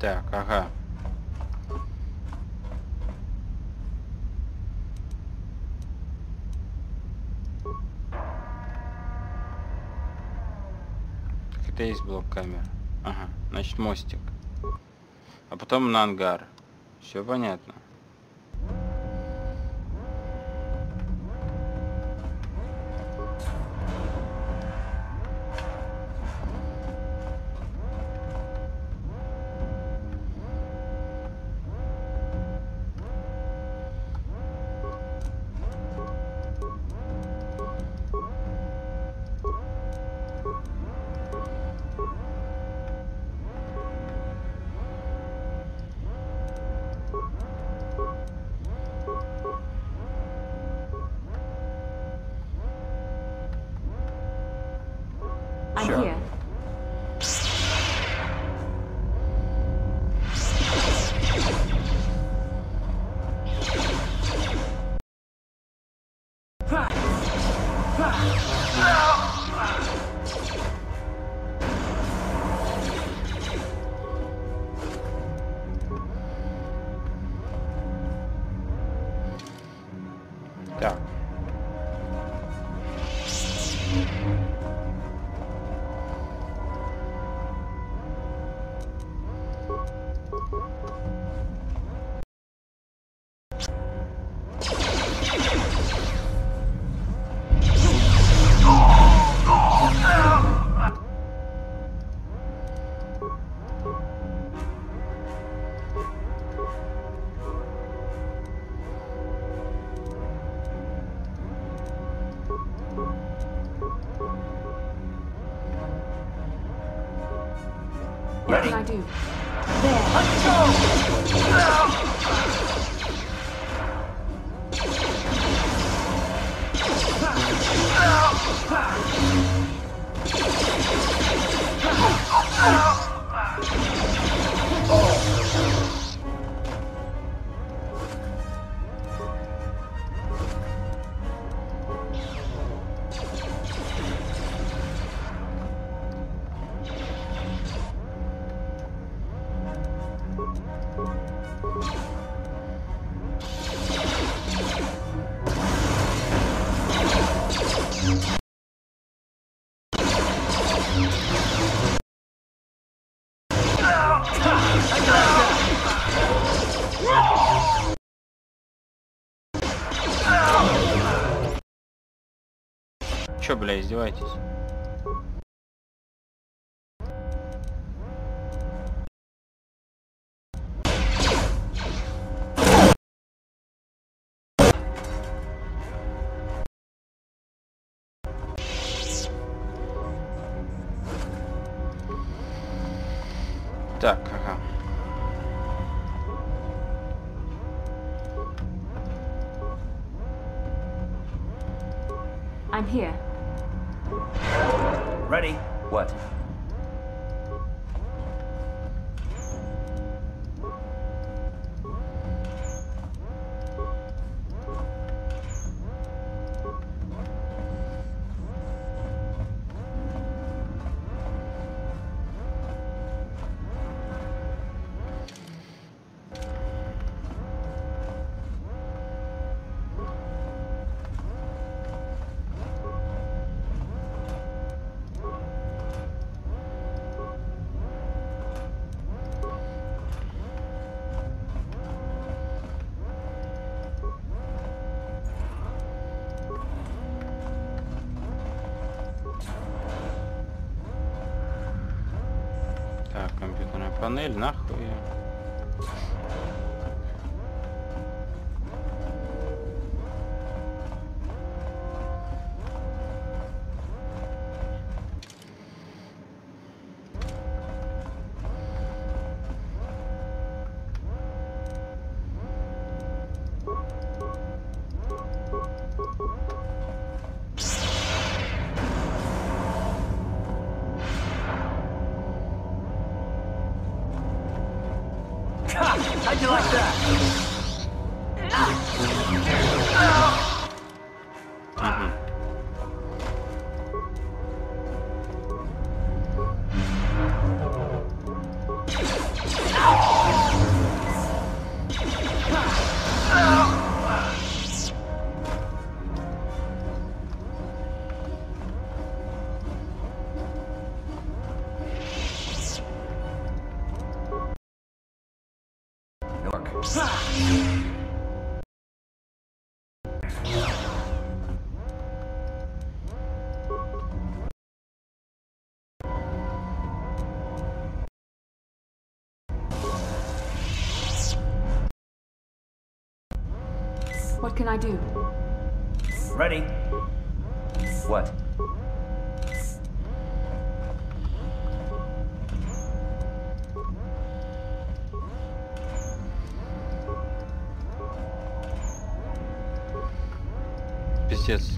Так, ага. Так это есть блок камер. Ага, значит мостик. А потом на ангар. Все понятно. Чё, бля, издеваетесь? Так, ага. I'm here. eldar. What can I do? Ready? What? Пиздец.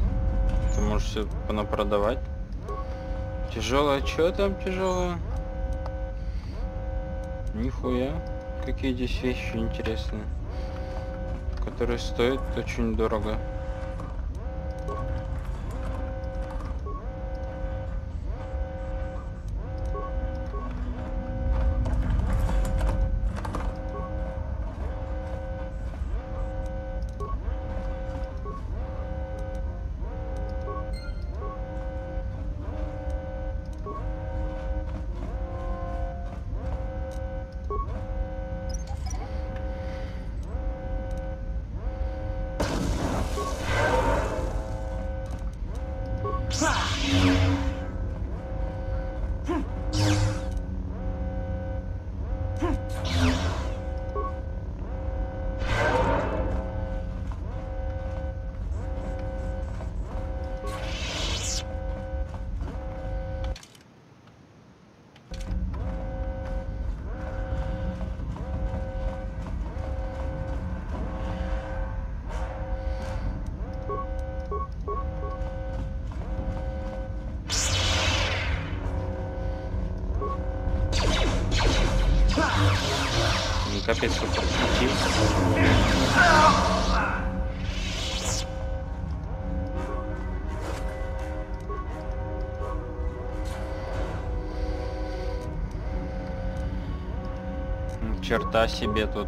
Ты можешь все понапродавать. Тяжелое, что там тяжелое? Нихуя. Какие здесь вещи интересные который стоит очень дорого. Черта себе тут.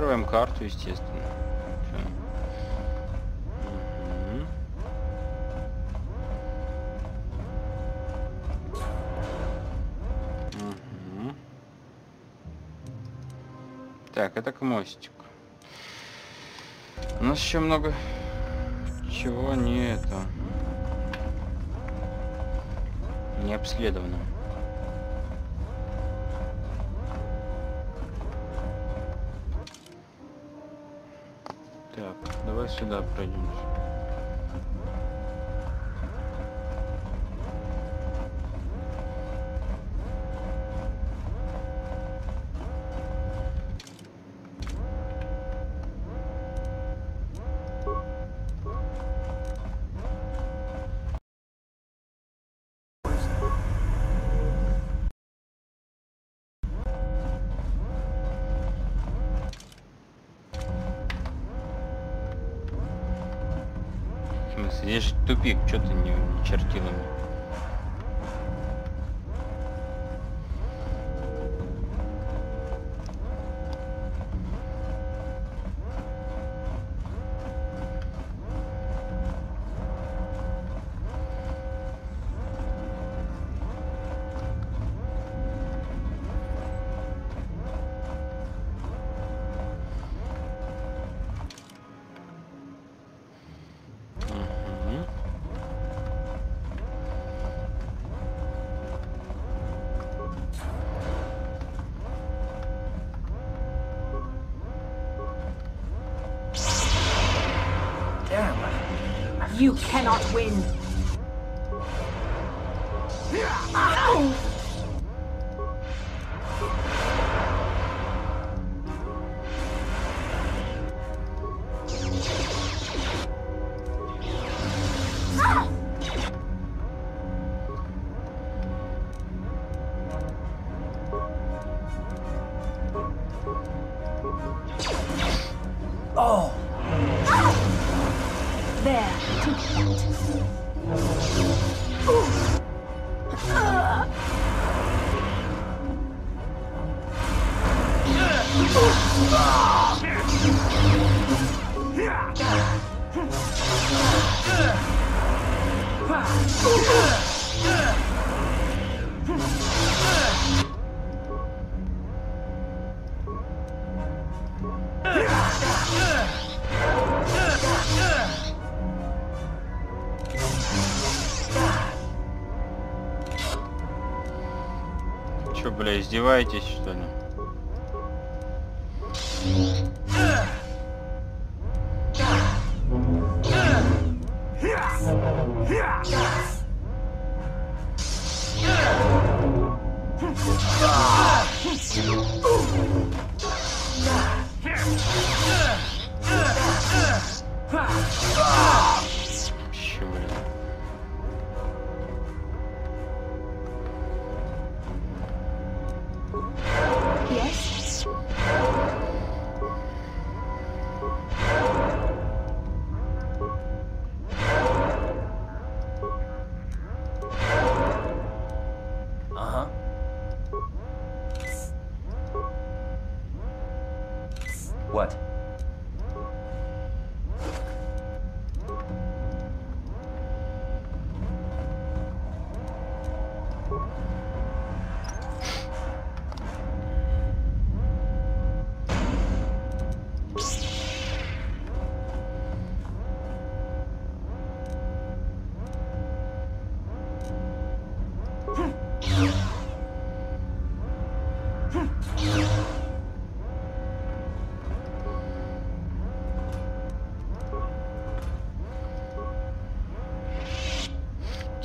Открываем карту, естественно. Так, это к мостику. У нас еще много чего не это не обследовано. Так, давай сюда пройдемся. Тупик, что ты не, не чертила мне? Бля, издеваетесь,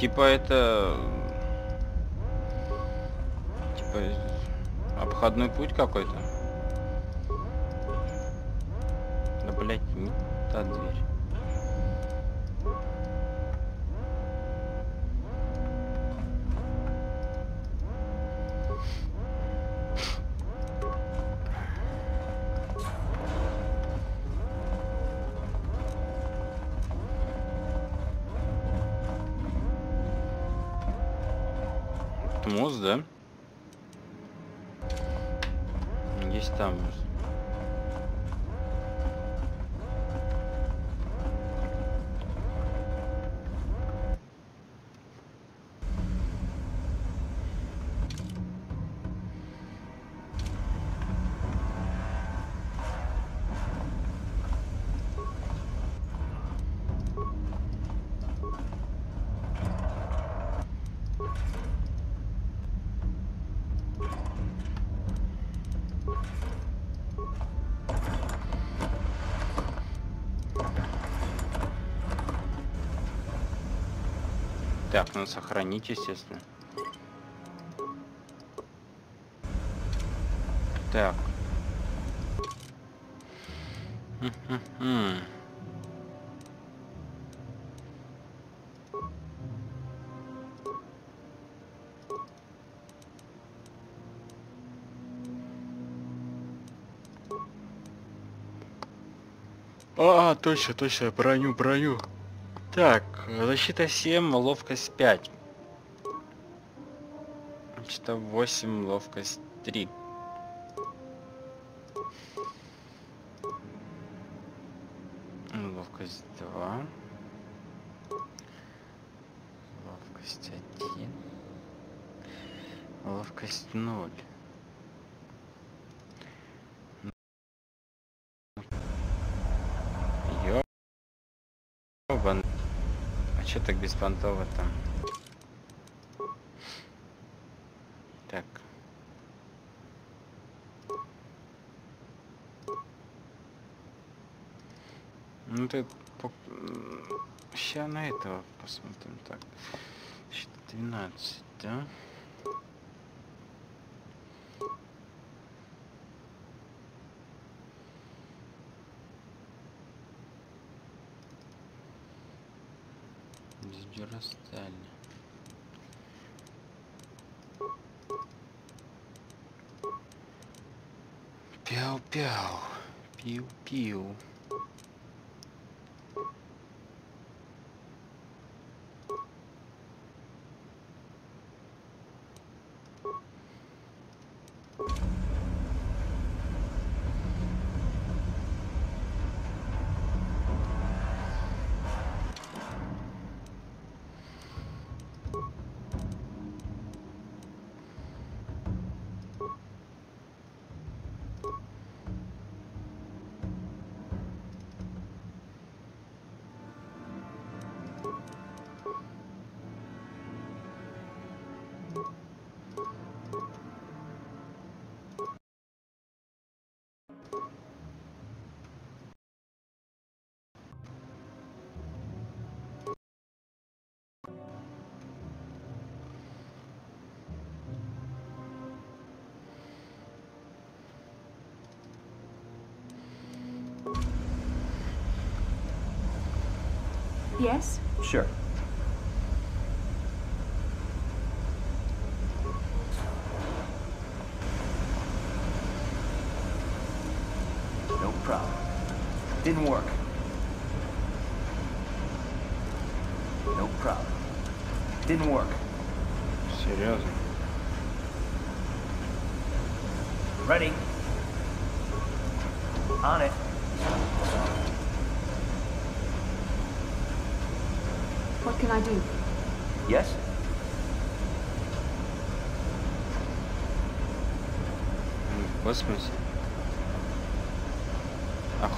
Типа это... Типа обходной путь какой-то. Estamos. Так, ну сохранить, естественно. Так. А, точно, точно, броню, броню. Так, защита 7, ловкость 5. Что 8, ловкость 3. Ловкость 2. Ловкость 1. Ловкость 0. Ёбан. А беспонтово там? Так. Ну ты Сейчас на этого посмотрим. Так. 12, да? Kastanie. Piał, piał. Pił, pił. Didn't work. No problem. Didn't work. Серьезно? Ready. On it. What can I do? Yes? В космосе?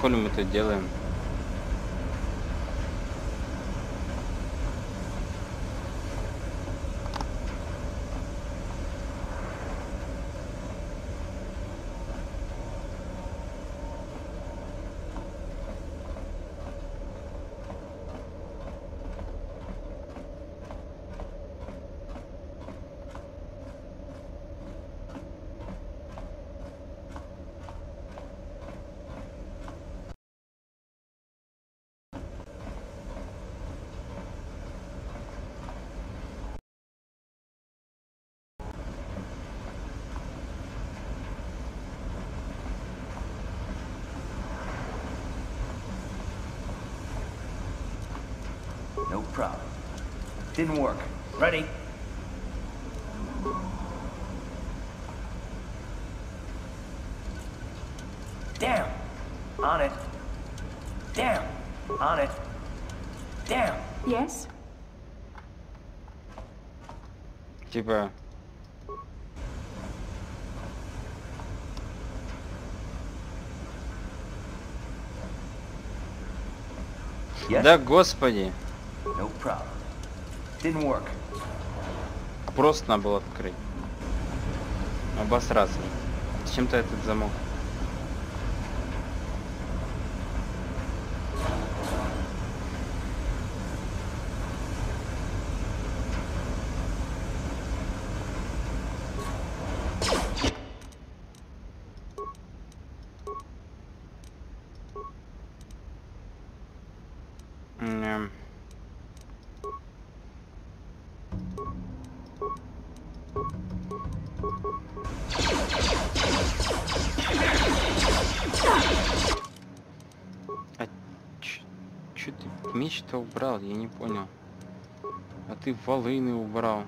холм это делаем. problem. Didn't work. Ready. Down. On it. Down. On it. Down. Yes? Типа... Yes? Да господи. No problem. Didn't work. Просто надо было открыть. Обосраться. Чем-то этот замок. Меч-то убрал? Я не понял. А ты волыны убрал.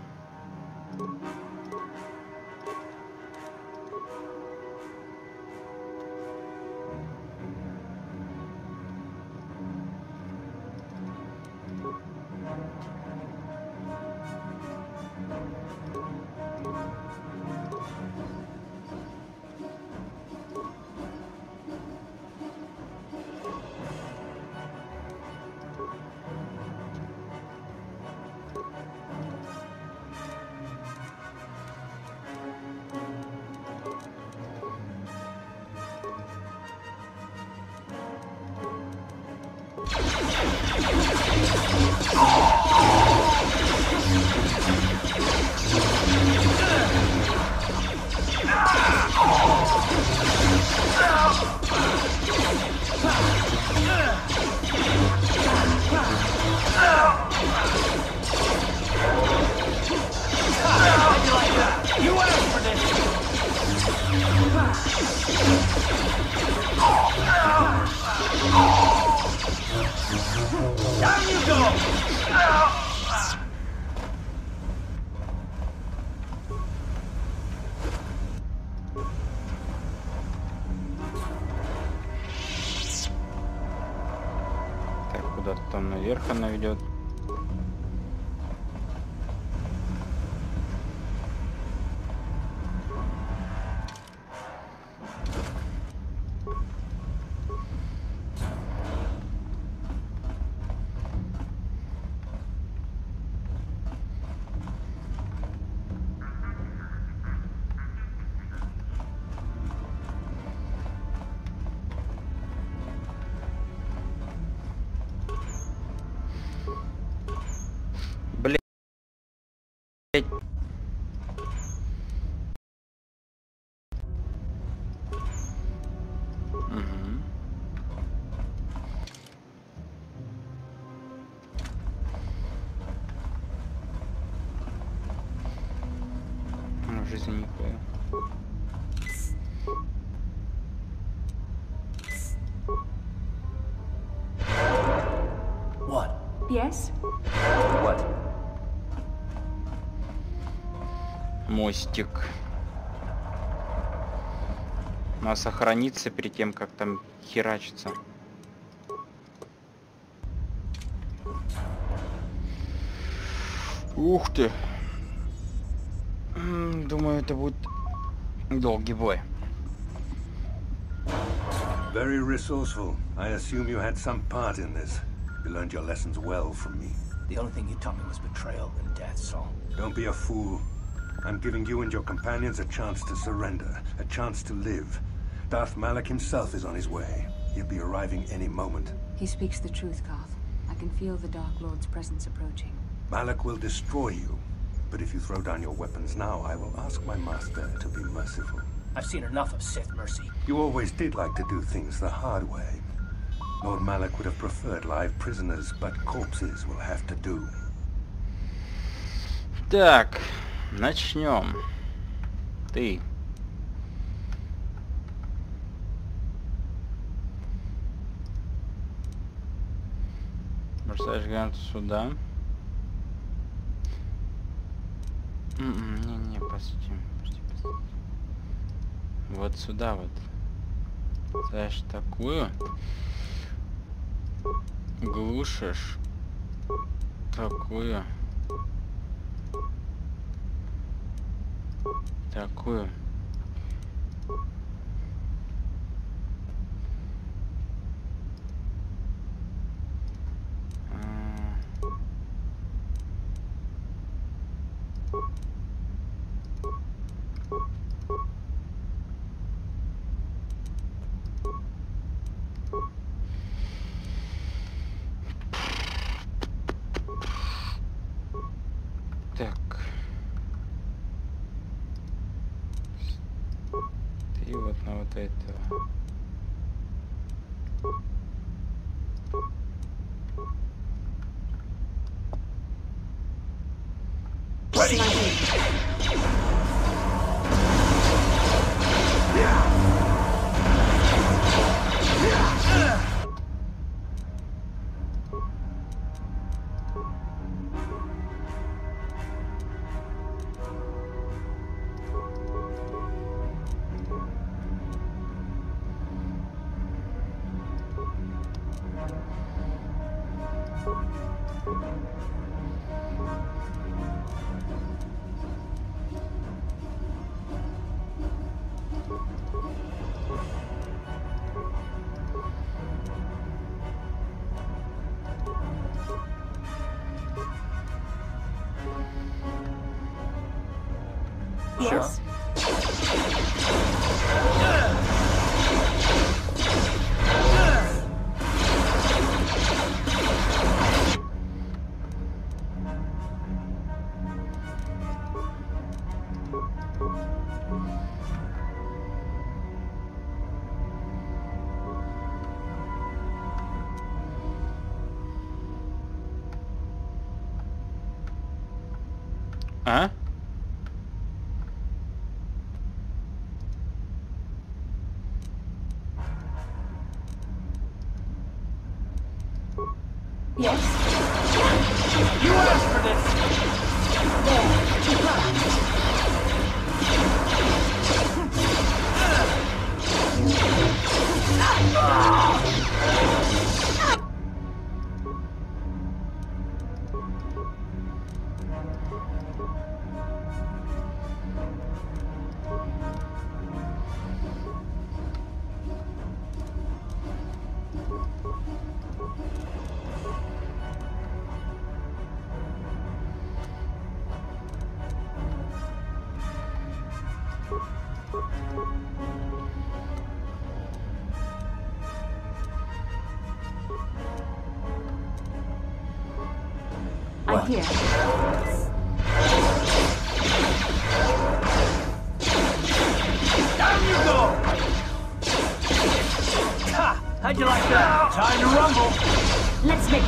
Мостик. Надо сохраниться перед тем, как там херачится. Ух ты. Думаю, это будет долгий бой. Very resourceful. I assume you had some part in this. You learned your lessons well from me. The only thing you taught me was betrayal and death, so... Don't be a fool. I'm giving you and your companions a chance to surrender, a chance to live. Darth Malak himself is on his way. He'll be arriving any moment. He speaks the truth, Carth. I can feel the Dark Lord's presence approaching. Malak will destroy you. But if you throw down your weapons now, I will ask my master to be merciful. I've seen enough of Sith mercy. You always did like to do things the hard way. Lord Malak would have preferred live prisoners, but corpses will have to do. Так, начнем. Ты. Бросаешь гранату сюда. М-м, Не-не, прости, прости, прости. Вот сюда вот. Ставишь такую. Глушишь. Такую. Такую.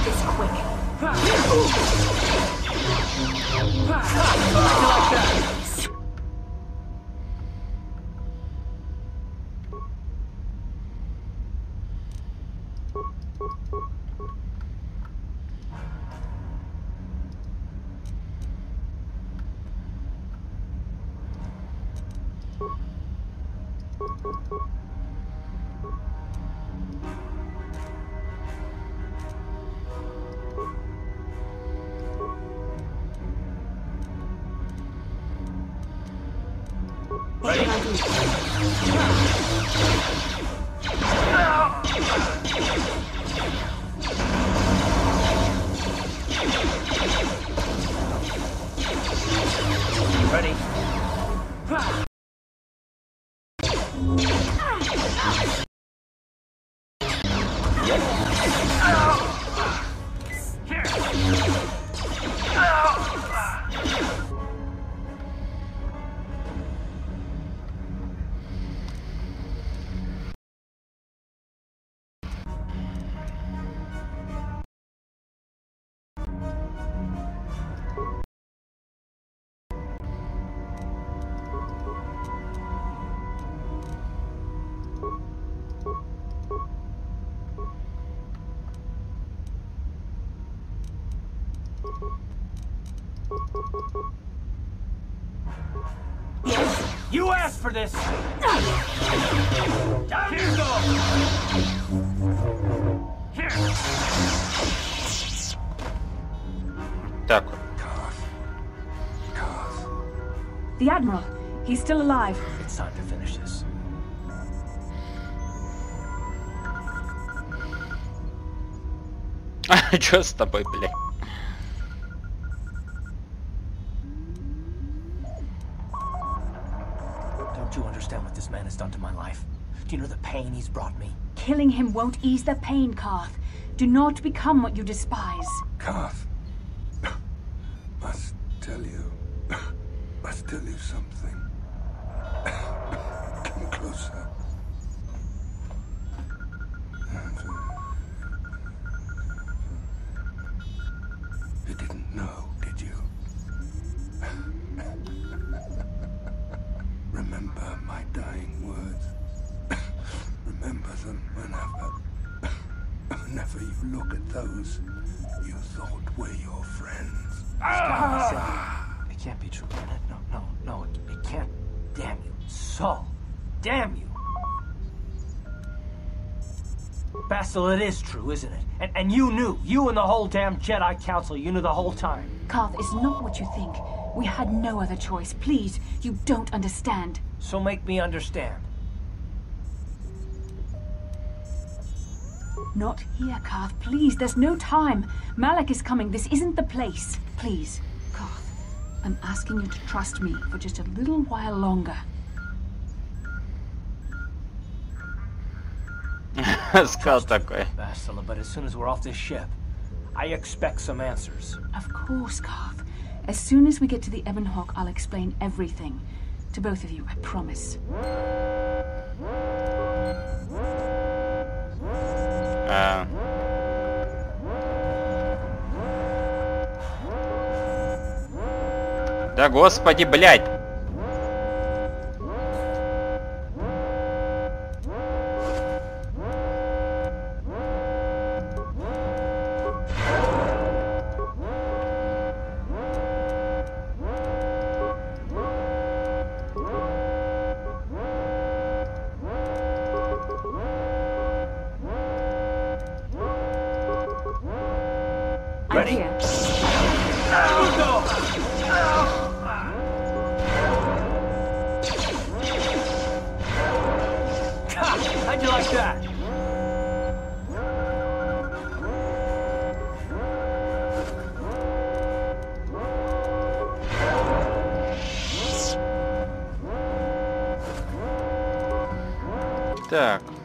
This quick. Like that? You asked for this! Down you go! Here! Так вот. The Admiral. He's still alive. It's time to finish this. Чё с тобой, блядь? Has done to my life? Do you know the pain he's brought me? Killing him won't ease the pain, Carth. Do not become what you despise. Carth, must tell you, must tell you something. Come closer. Damn you. Saul. Damn you. Bastila, it is true, isn't it? And, and you knew. You and the whole damn Jedi Council, you knew the whole time. Carth, it's not what you think. We had no other choice. Please, you don't understand. So make me understand. Not here, Carth. Please, there's no time. Malak is coming. This isn't the place. Please, Carth. I'm asking you to trust me for just a little while longer. Сказал такой. Bastila, but as soon as we're off this ship, I expect some answers. Of course, Carth. As soon as we get to the Ebon Hawk, I'll explain everything. To both of you, I promise. Uh. Да господи, блядь! Так.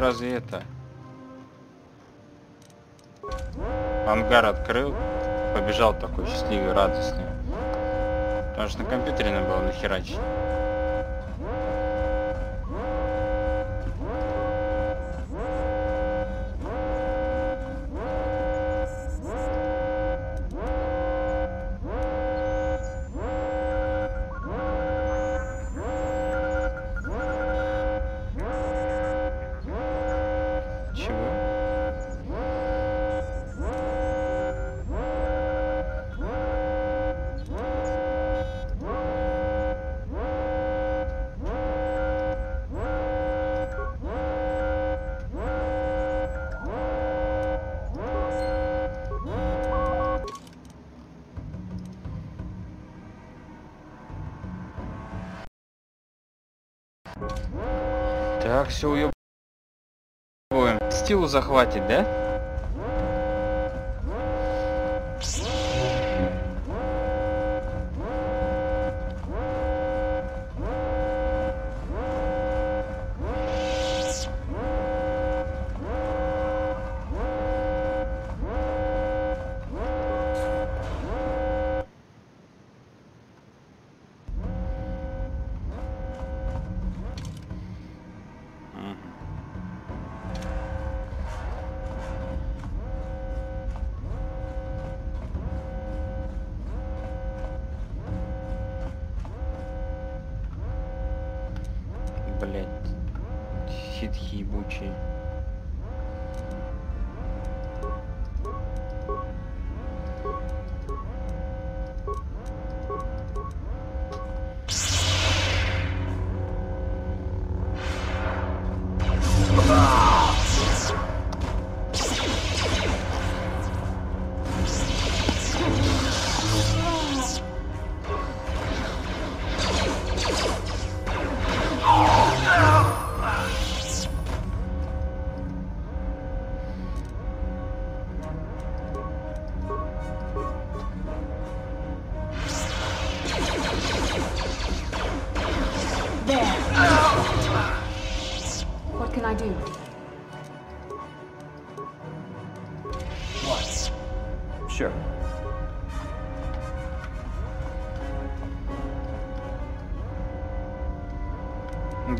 Разве это... Ангар открыл, побежал такой счастливый, радостный. Потому что на компьютере надо было нахерачить. Все уебываем. Стилу захватит, да?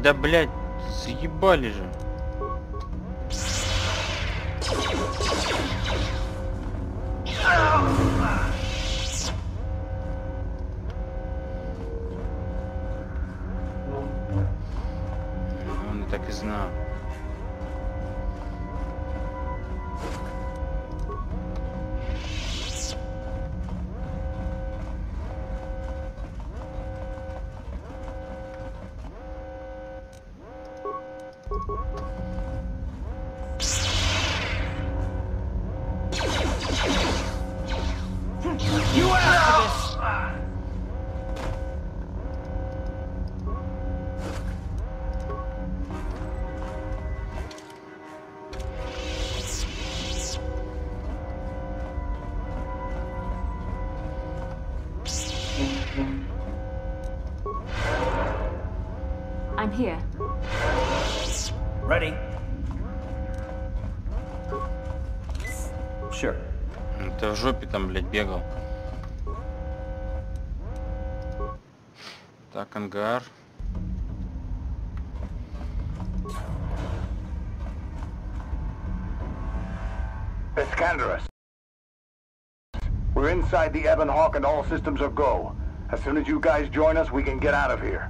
Да блять, заебали же. I'm here. Ready? Sure. Это в жопе там, блядь, бегал. Так, ангар. Iskanderus. We're inside the Ebon Hawk and all systems are go. As soon as you guys join us, we can get out of here.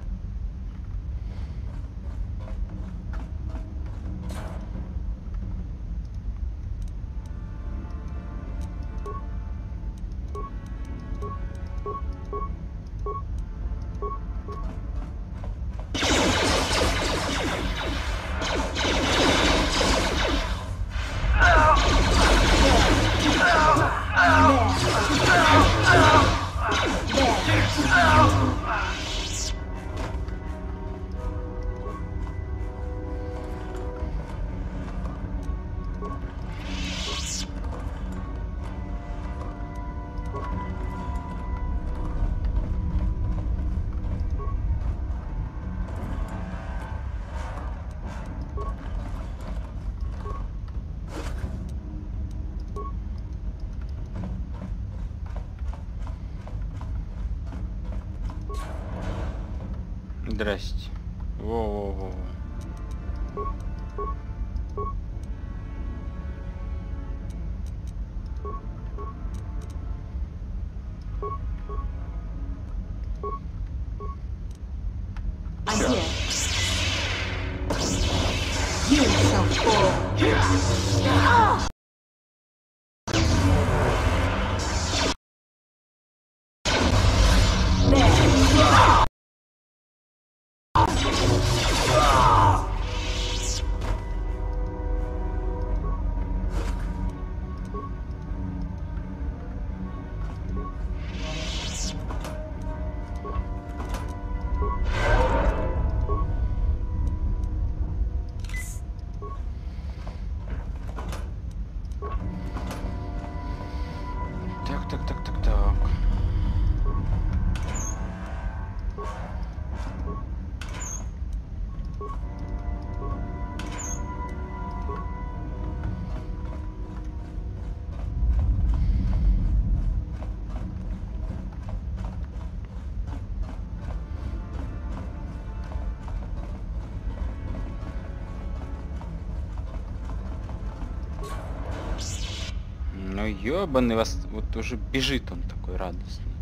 Ёбаный вас, вот уже бежит он такой радостный.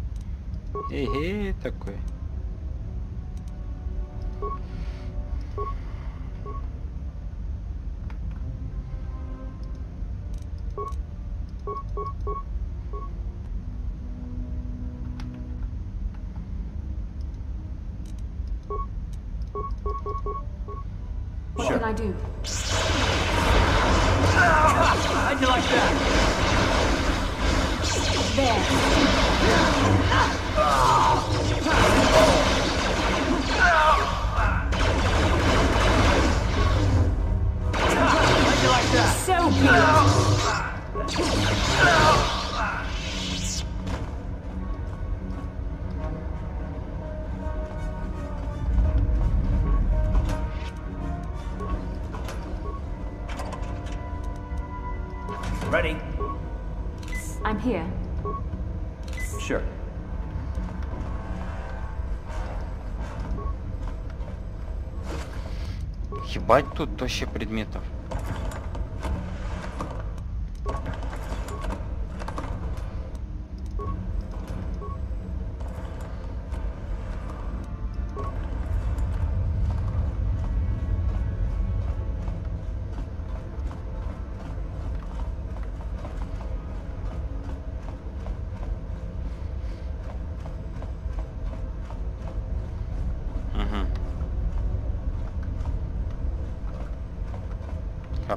Эге, такой. Ебать тут вообще предметов.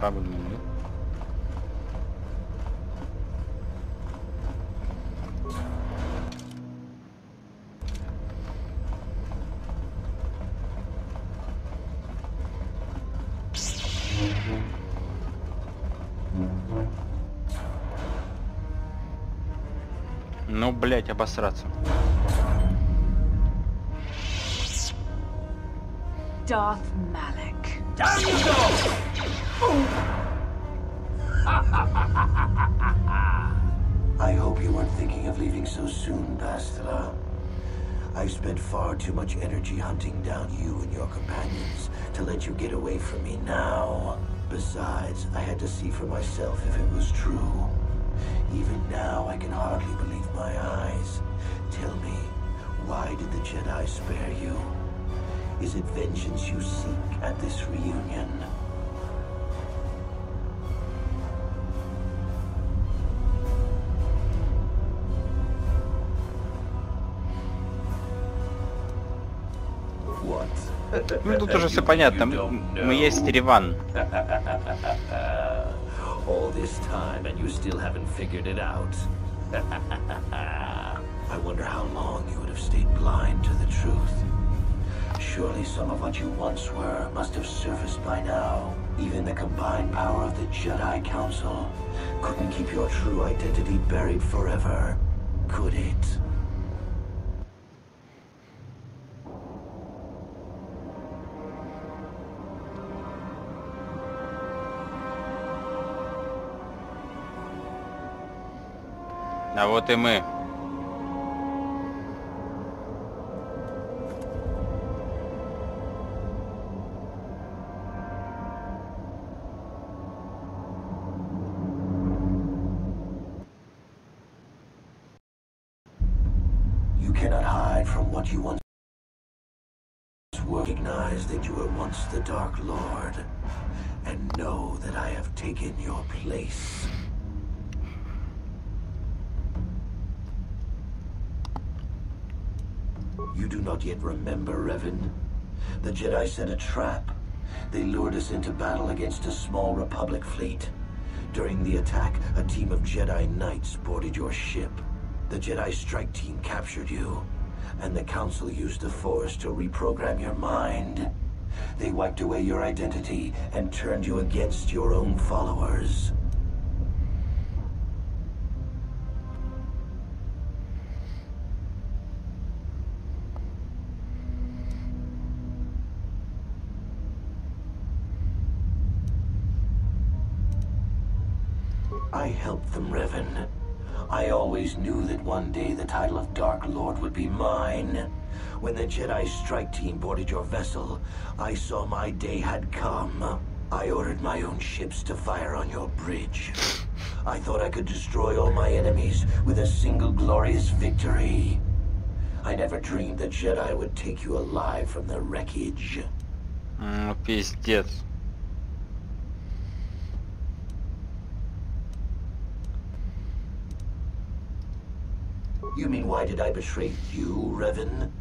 Корабль мумий. Ну, блять, обосраться. Darth Malik. I hope you weren't thinking of leaving so soon, Bastila. I've spent far too much energy hunting down you and your companions to let you get away from me now. Besides, I had to see for myself if it was true. Even now, I can hardly believe my eyes. Tell me, why did the Jedi spare you? Is it vengeance you seek at this reunion? Ну тут уже все понятно. М- Мы есть Реван. All this time and you still haven't figured it out. I wonder how long you would have stayed blind to the truth. Surely some of what you once were must have surfaced by now. Even the combined power of the Jedi Council couldn't keep your true identity buried forever, could it? А вот и мы. You cannot hide from what you once were. Recognize that you were once the Dark Lord, and know that I have taken your place. You do not yet remember, Revan? The Jedi set a trap. They lured us into battle against a small Republic fleet. During the attack, a team of Jedi Knights boarded your ship. The Jedi strike team captured you, and the Council used the Force to reprogram your mind. They wiped away your identity and turned you against your own followers. I helped them, Revan. I always knew that one day the title of Dark Lord would be mine. When the Jedi strike team boarded your vessel, I saw my day had come. I ordered my own ships to fire on your bridge. I thought I could destroy all my enemies with a single glorious victory. I never dreamed the Jedi would take you alive from the wreckage. М, Пиздец. You mean why did I betray you, Revan?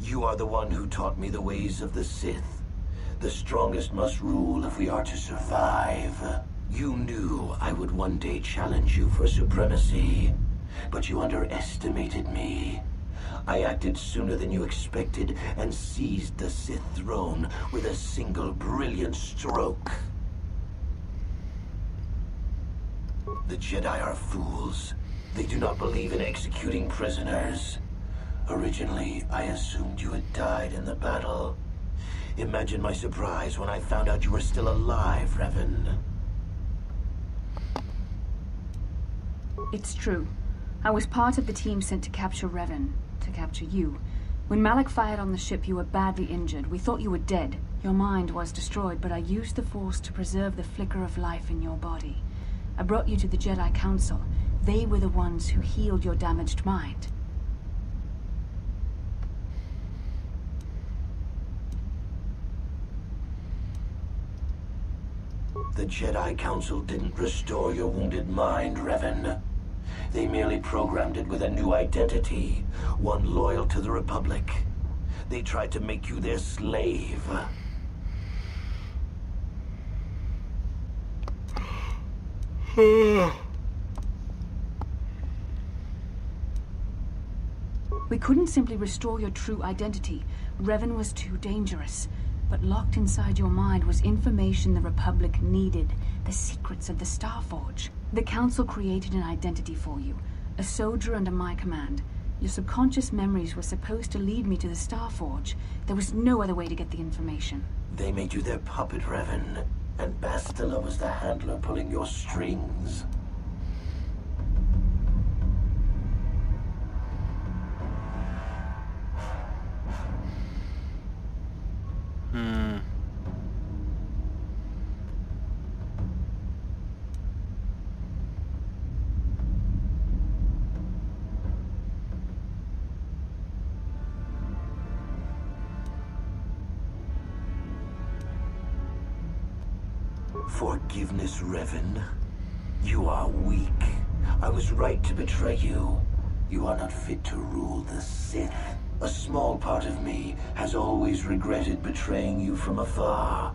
You are the one who taught me the ways of the Sith. The strongest must rule if we are to survive. You knew I would one day challenge you for supremacy, but you underestimated me. I acted sooner than you expected and seized the Sith throne with a single brilliant stroke. The Jedi are fools. They do not believe in executing prisoners. Originally, I assumed you had died in the battle. Imagine my surprise when I found out you were still alive, Revan. It's true. I was part of the team sent to capture Revan, to capture you. When Malak fired on the ship, you were badly injured. We thought you were dead. Your mind was destroyed, but I used the Force to preserve the flicker of life in your body. I brought you to the Jedi Council. They were the ones who healed your damaged mind. The Jedi Council didn't restore your wounded mind, Revan. They merely programmed it with a new identity, one loyal to the Republic. They tried to make you their slave. We couldn't simply restore your true identity. Revan was too dangerous. But locked inside your mind was information the Republic needed, the secrets of the Starforge. The Council created an identity for you, a soldier under my command. Your subconscious memories were supposed to lead me to the Starforge. There was no other way to get the information. They made you their puppet, Revan. And Bastila was the handler pulling your strings. Forgiveness, Revan. You are weak. I was right to betray you. You are not fit to rule the Sith. A small part of me has always regretted betraying you from afar.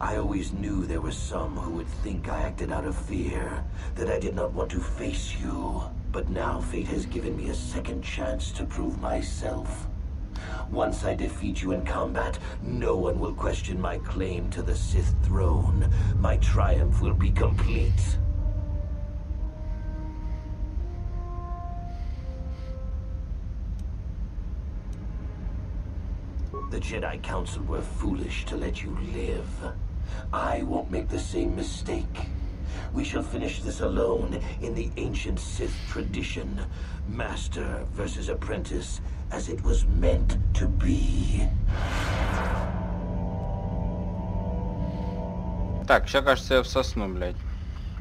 I always knew there were some who would think I acted out of fear, that I did not want to face you. But now fate has given me a second chance to prove myself. Once I defeat you in combat, no one will question my claim to the Sith throne. My triumph will be complete. The Jedi Council were foolish to let you live. I won't make the same mistake. We shall finish this alone in the ancient Sith tradition. Master versus apprentice, as it was meant to be. Так, сейчас, кажется, я в сосну, блядь.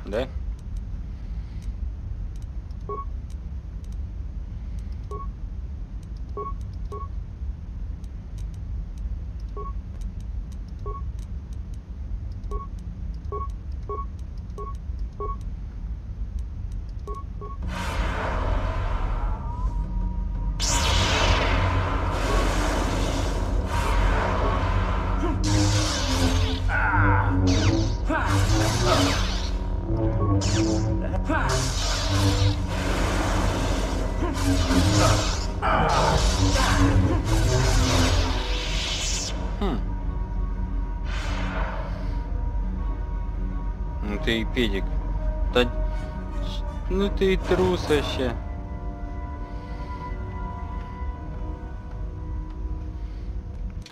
Да? Педик. Да... Ну ты и трус вообще.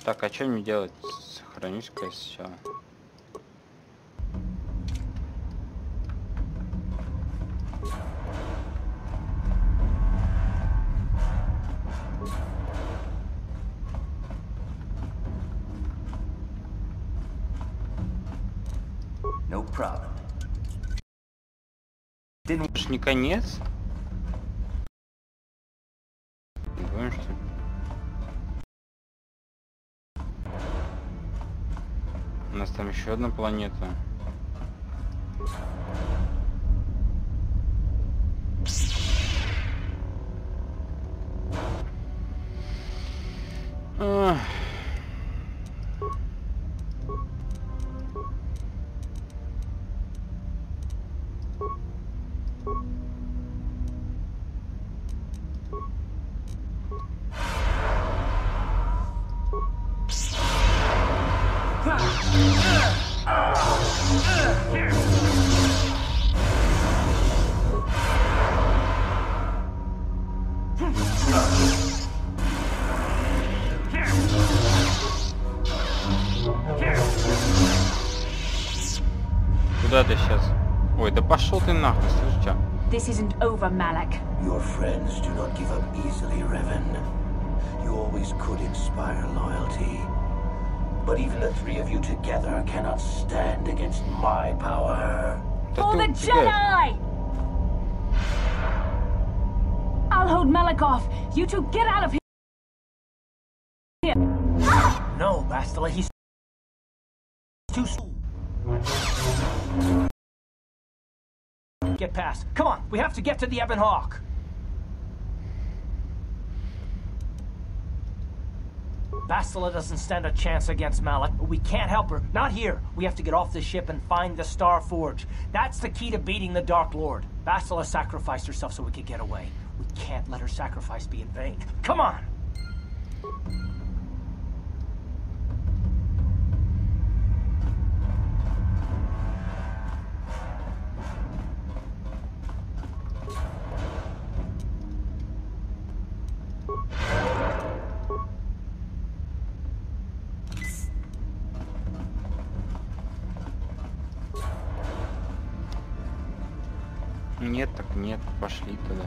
Так, а что мне делать? Сохранюсь-ка все. No problem. Это ж не конец? Не понимаю, что? У нас там еще одна планета. Ах. Ой, да пошел ты нахуй, слышишь, чё? This isn't over, Malak. Your friends do not give up easily, Revan. Your always could inspire loyalty. But even the three of you together cannot stand against my power. For the Jedi! I'll hold Malakov. You two get out of here. Get past. Come on, we have to get to the Ebon Hawk. Bastila doesn't stand a chance against Malak, but we can't help her. Not here. We have to get off the ship and find the Star Forge. That's the key to beating the Dark Lord. Bastila sacrificed herself so we could get away. We can't let her sacrifice be in vain. Come on! пошли туда.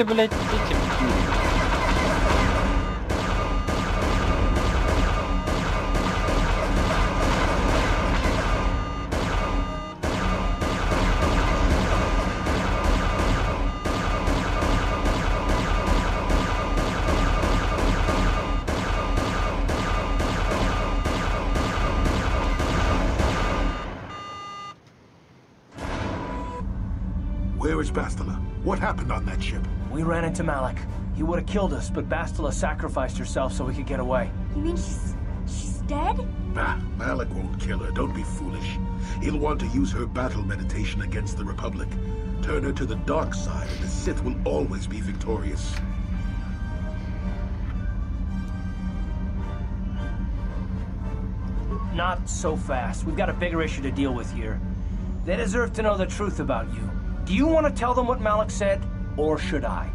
Ты, блядь, эти... Where is Bastila? What happened on that ship? we ran into Malak. He would have killed us, but Bastila sacrificed herself so we could get away. You mean she's... she's dead? Bah, Malak won't kill her. Don't be foolish. He'll want to use her battle meditation against the Republic. Turn her to the dark side, and the Sith will always be victorious. Not so fast. We've got a bigger issue to deal with here. They deserve to know the truth about you. Do you want to tell them what Malak said, or should I?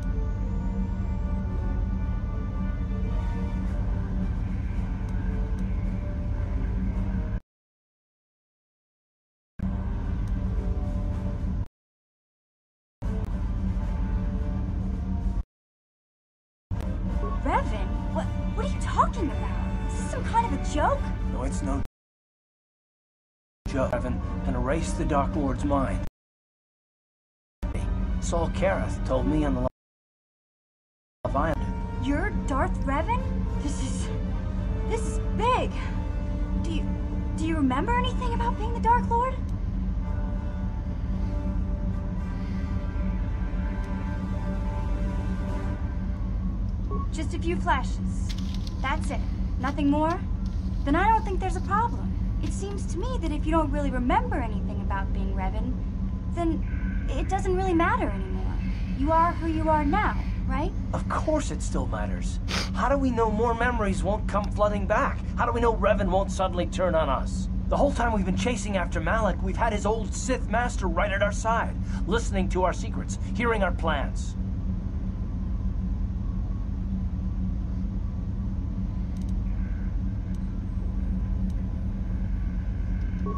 Revan? What, what are you talking about? Is this some kind of a joke? No, it's no joke, Evan, and erase the Dark Lord's mind. Saul Karath told me on the Leviathan. You're Darth Revan? This is... This is big. Do you... Do you remember anything about being the Dark Lord? Just a few flashes. That's it. Nothing more? Then I don't think there's a problem. It seems to me that if you don't really remember anything about being Revan, then it doesn't really matter anymore. You are who you are now, right? Of course it still matters. How do we know more memories won't come flooding back? How do we know Revan won't suddenly turn on us? The whole time we've been chasing after Malak, we've had his old Sith master right at our side, listening to our secrets, hearing our plans.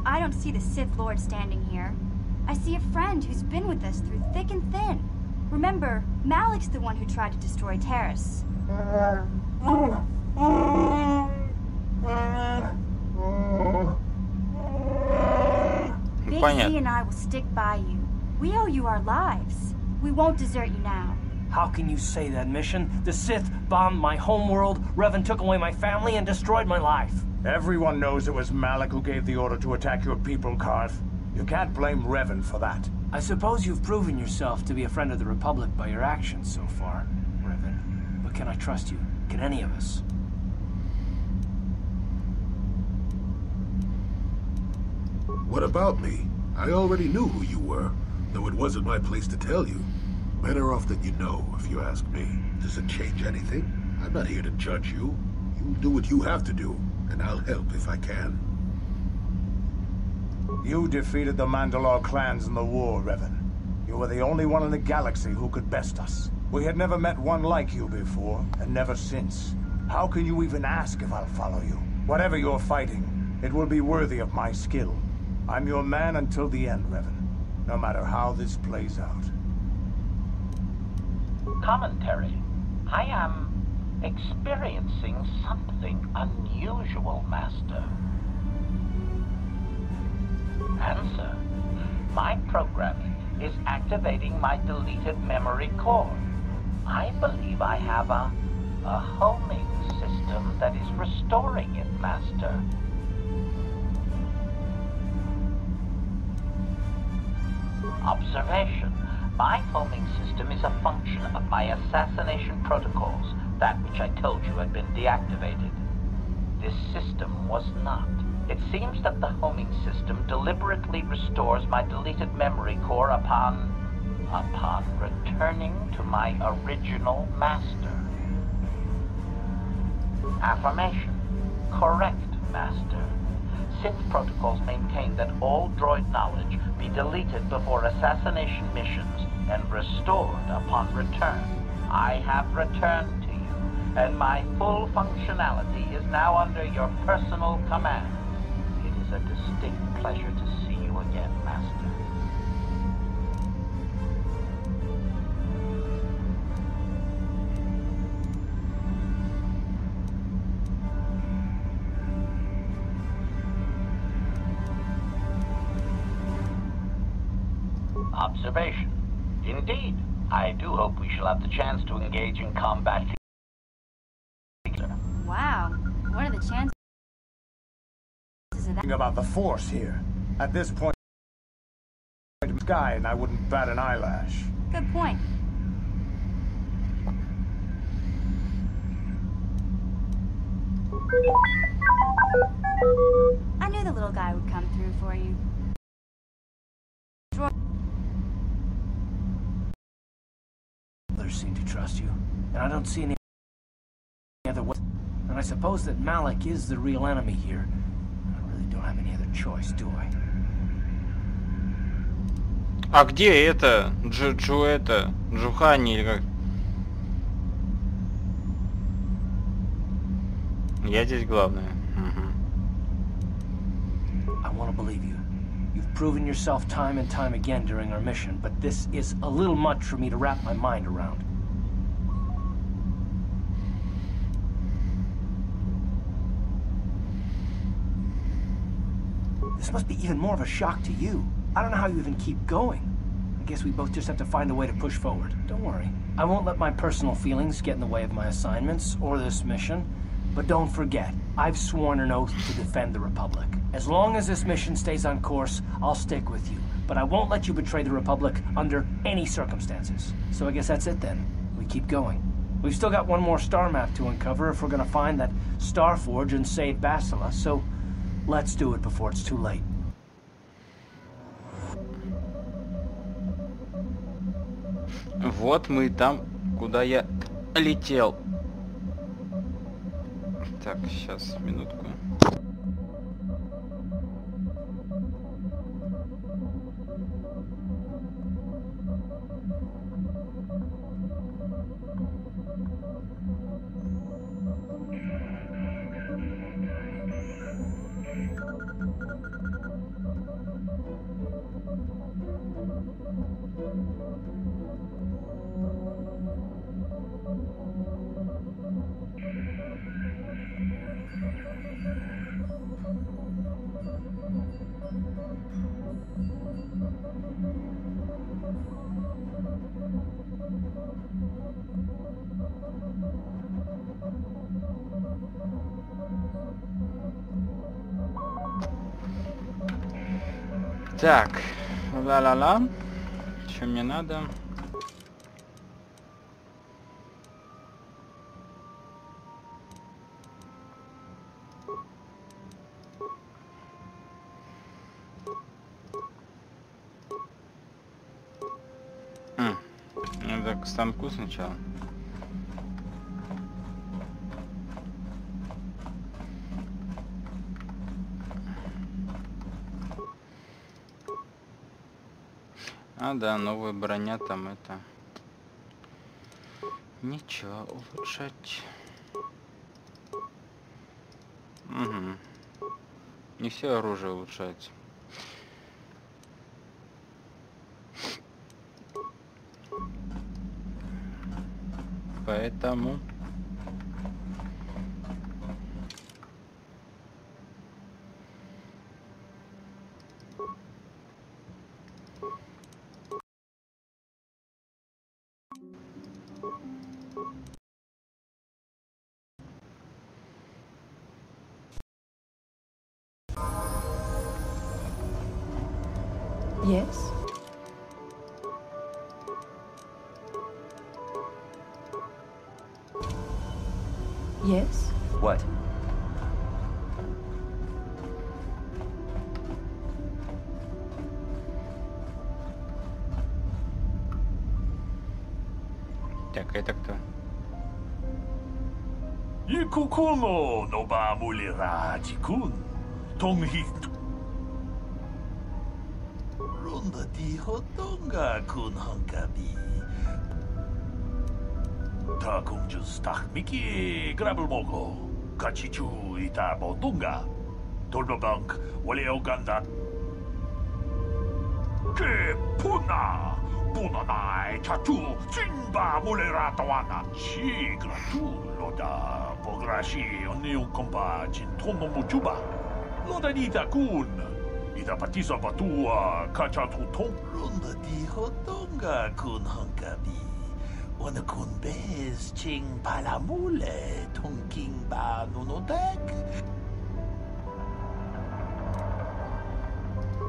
I don't see the Sith Lord standing here. I see a friend who's been with us through thick and thin. Remember, Malak's the one who tried to destroy Taris. Big Z and I will stick by you. We owe you our lives. We won't desert you now. How can you say that, Mission? The Sith bombed my homeworld, Revan took away my family, and destroyed my life. Everyone knows it was Malak who gave the order to attack your people, Carth. You can't blame Revan for that. I suppose you've proven yourself to be a friend of the Republic by your actions so far, Revan. But can I trust you? Can any of us? What about me? I already knew who you were, though it wasn't my place to tell you. Better off that you know, if you ask me. Does it change anything? I'm not here to judge you. You'll do what you have to do, and I'll help if I can. You defeated the Mandalore clans in the war, Revan. You were the only one in the galaxy who could best us. We had never met one like you before, and never since. How can you even ask if I'll follow you? Whatever you're fighting, it will be worthy of my skill. I'm your man until the end, Revan. No matter how this plays out. Commentary. I am experiencing something unusual, Master. Answer. My programming is activating my deleted memory core. I believe I have a, a homing system that is restoring it, Master. Observation. My homing system is a function of my assassination protocols, that which I told you had been deactivated. This system was not. It seems that the homing system deliberately restores my deleted memory core upon... upon returning to my original master. Affirmation. Correct, Master. Sith protocols maintain that all droid knowledge be deleted before assassination missions and restored upon return. I have returned to you, and my full functionality is now under your personal command. Is a distinct pleasure to see you again, Master. Observation. Indeed, I do hope we shall have the chance to engage in combat. Wow. What are the chances of that? About the Force here. At this point, sky, and I wouldn't bat an eyelash. Good point. I knew the little guy would come through for you. Others seem to trust you, and I don't see any other way. And I suppose that Malak is the real enemy here I really don't have any other choice, do I? А где это? Джу, Джу это? Джухани или как? Я здесь главное. Мгм. I want to believe you. You've proven yourself time and time again during our mission, but this is a little much for me to wrap my mind around. This must be even more of a shock to you. I don't know how you even keep going. I guess we both just have to find a way to push forward. Don't worry. I won't let my personal feelings get in the way of my assignments or this mission. But don't forget, I've sworn an oath to defend the Republic. As long as this mission stays on course, I'll stick with you. But I won't let you betray the Republic under any circumstances. So I guess that's it then. We keep going. We've still got one more star map to uncover if we're gonna find that Star Forge and save Bastila, so let's do it before it's too late. Вот мы и там, куда я летел. Так, сейчас, минутку. Так, ла-ла-ла. Что мне надо? М, Надо к станку сначала. А, да, новая броня там это... Ничего, улучшать. Угу. Не все оружие улучшается. Поэтому... это кто? Ikukuno no ba mulira jikun. Tonghi. Ronda di hotonga kun hankabi. Ta kumjus takmiki grabel mogo. Kachichu ita Botunga. Tolbabank wale oganda. Ke puna. Puna nai chatu. Jinba mulera tawana. Chigra tu loda. Pograshi onni un kompa jintono mujuba. Loda nita kun. Ida patisa patua kachatu tong. Ronda di hotonga kun hankabi. Wana kun bez ching palamule tong king ba nunodek.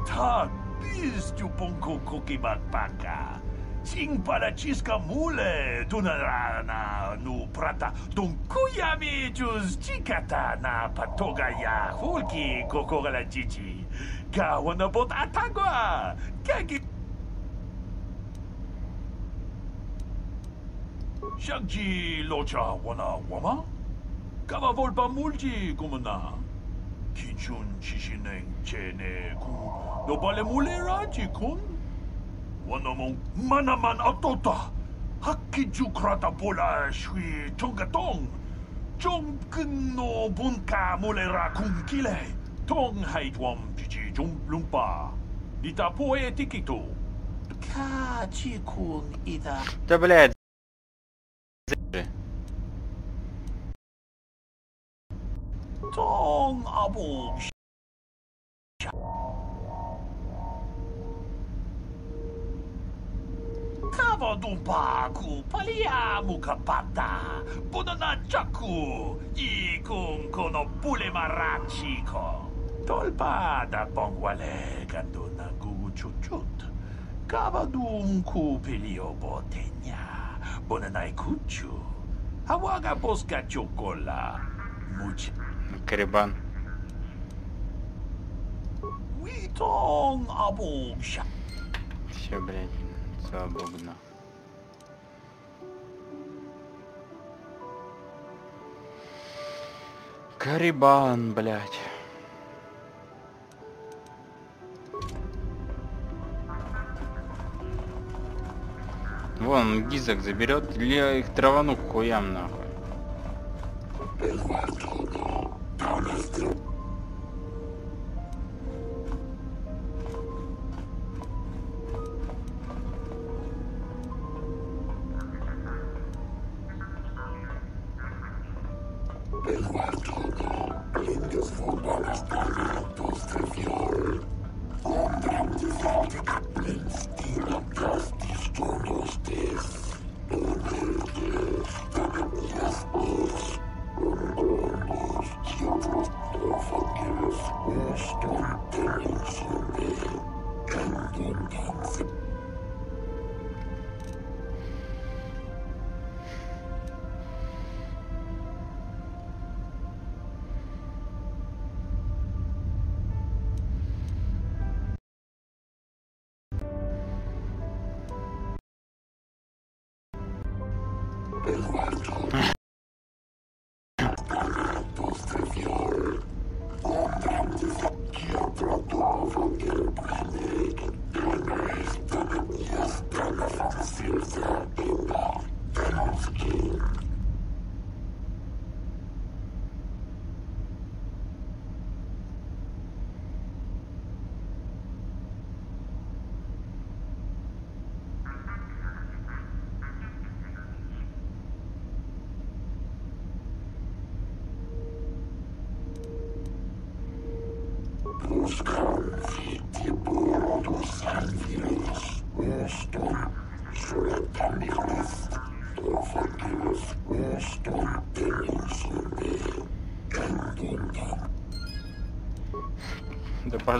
Ta pistupunku kukibakpaka. Tingpalachiska mule dunarana nu prata dunkuyami jus chikata na patogaya hulki kokoralachichi. Kawana bot atagua. Kagi Shagji locha wana wama? Kava volpa mulji kumuna. 기존 지신행 제네구 너발레 몰래라 지콘 원어몽 만나만 어떻다 학기 주 크라다 보라 쉬 통가통 좀끝노 본가 몰래라 군길에 통하이드웜 지지 좀 룸파 니다 포에 티키토 카 지콘이다 더블레드 Tom Abu. Cava Dumpaku, Paliamu Kapata, Bonanajaku, Ikun Kono Pule Marachiko. Tolpada Bonguale Ganduna Guguchuchut, Cava Dunku Pilio Botenya, Bonanai Kuchu, Awaga Bosca Chocola, Mucha. Карибан. Все, блядь, свободно. Карибан, блядь. Вон, гизок заберет, или я их травану хуям нахуй. Да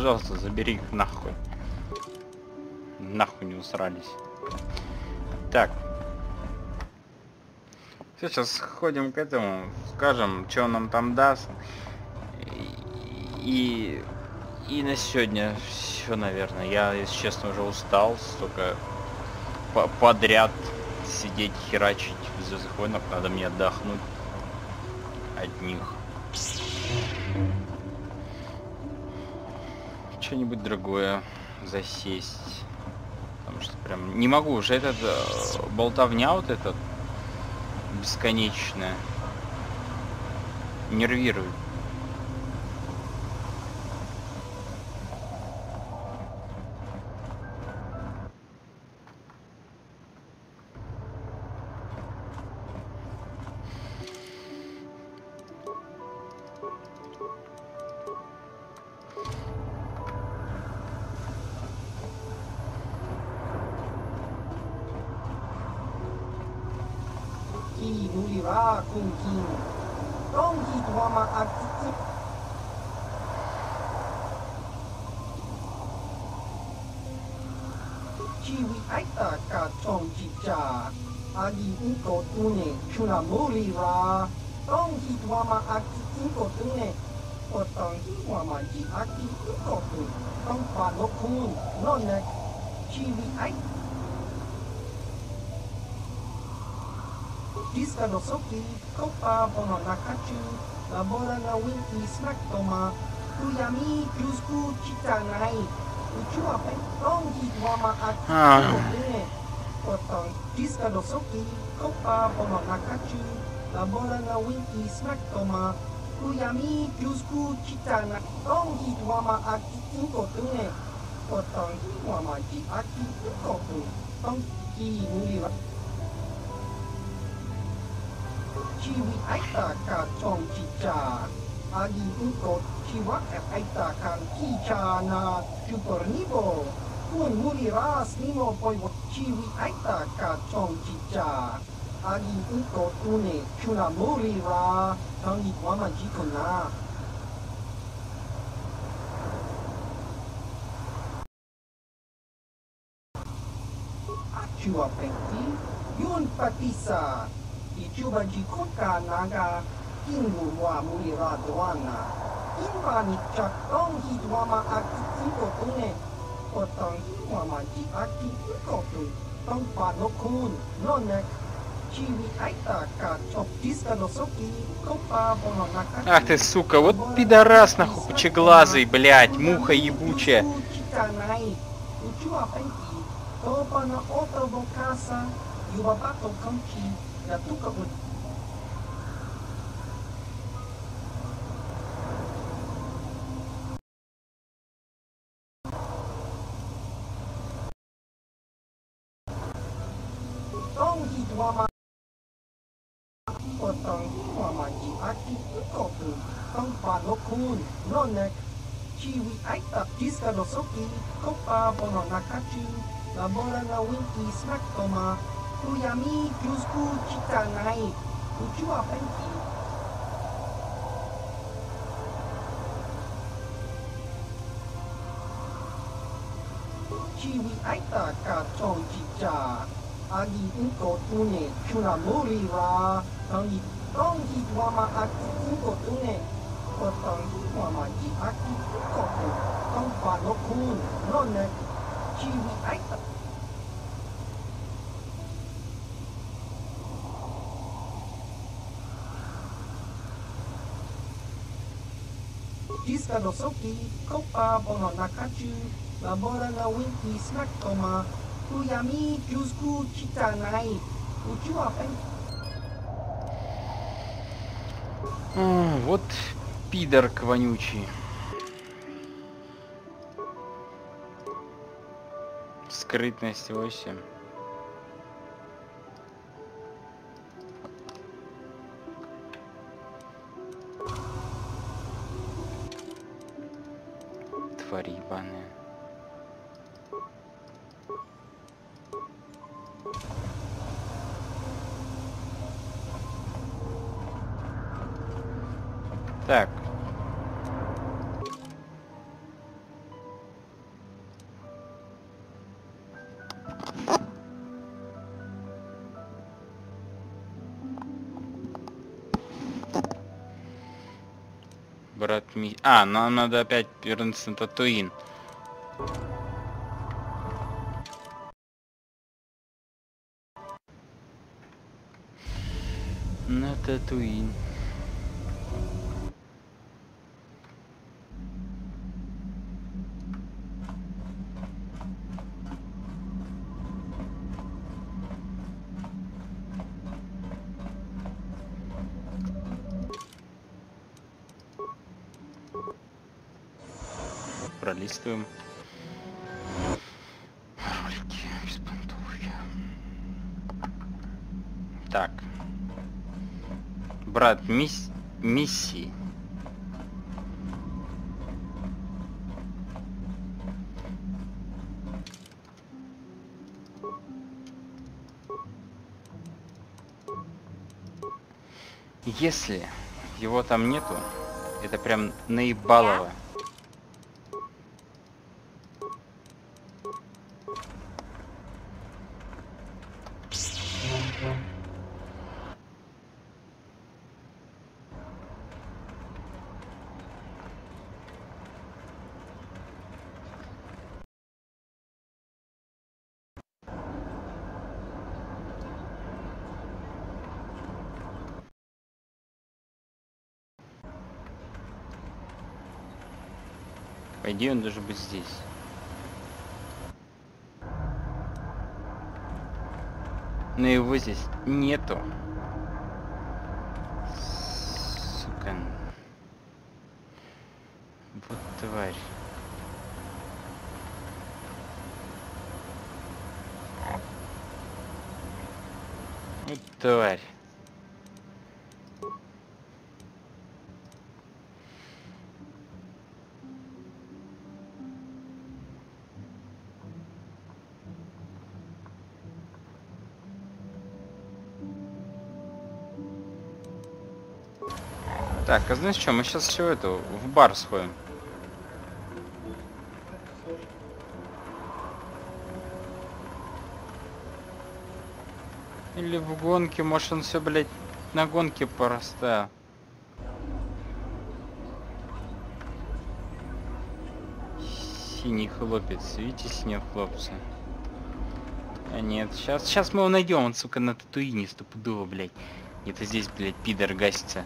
пожалуйста, забери их нахуй. Нахуй не усрались. Так. Сейчас сходим к этому, скажем, что он нам там даст. И, и на сегодня все, наверное. Я, если честно, уже устал столько по подряд сидеть, херачить в Звездных войнах. Надо мне отдохнуть от них. Что-нибудь другое засесть. Потому что прям не могу уже этот э, болтовня вот этот бесконечная нервирует. Na smack toma, kuyami kyusku chita nai, uchua pe tongi wama aki Ah. kotune, kotong diska no soki, kopa bono nakachu, labora na winki smack toma, kuyami kyusku chita nai, tongi wama aki inkotune, kotong wama アギウコキワカアイタカンキチャーナキュトルニボポイムリラスニモポイボチウィアイタカチョンキチャー。アギウコウネキュラムリラタンギワマジコナ Chua Pengti, Yun Patisa, Ichuba Jikota Naga, innumaa muliraatoanna inpanikkakkaung hidwama akitsikotune kottang hidwamanci akitsikotun tongpanokkun nonek Ах ты, сука, вот пидорас нахуй пучеглазый, блядь, муха ебучая. Топана отробокаса, юбабато камки, натука вот chi was ai ta desu Connect, Chiwi Aita, Jiska Nosoki, Copa Bononakachi, Laborana Winky Smactoma, Kuyami Krusku Chitanai, chi Penki. ai ta ka Chonchicha, Agi Inko Tune, Kunamuri Ra, Tangi Tongi Wama Aki Inko Tune, Discanosoki, Copa Bononakachu, Laborana Winky Snaktoma, Uyami Jusku Chitanai, Uchuapen. Hmm, what Пидор вонючий. Скрытность 8. Брат Ми... А, нам надо опять вернуться на Татуин. На Татуин. Пролистываем. Ролики беспонтовые. Так. Брат мисс... миссии. Если его там нету, это прям наебалово. Идее он должен быть здесь. Но его здесь нету. Так, а знаешь что, мы сейчас все это в бар сходим. Или в гонке, может он все, блядь, на гонке порастая. Синий хлопец, видите синего хлопца? А нет, сейчас, сейчас мы его найдем, он, сука, на татуине стопудово, блядь. Это здесь, блядь, пидор гасится.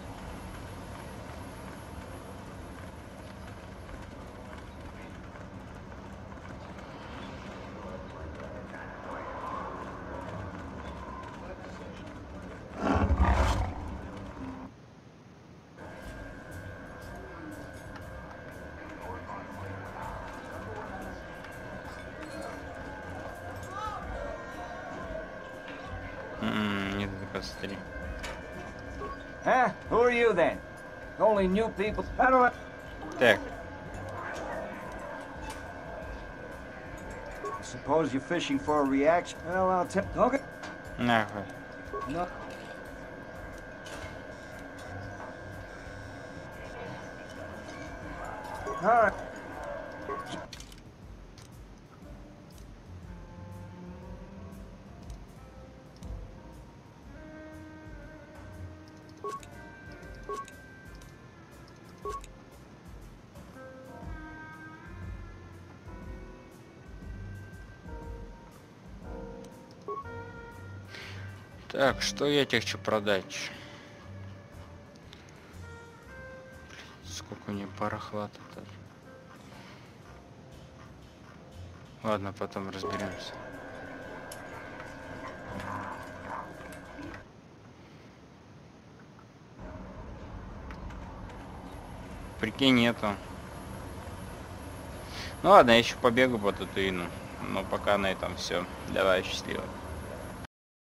people's pedal. There. Suppose you're fishing for a reaction. Well, I'll tell. Okay. Never. No. All right. Так, что я тебе хочу продать? Сколько у нее барахлата -то. Ладно, потом разберемся. Прикинь, нету. Ну ладно, я еще побегу по Татуину. Но пока на этом все. Давай, счастливо.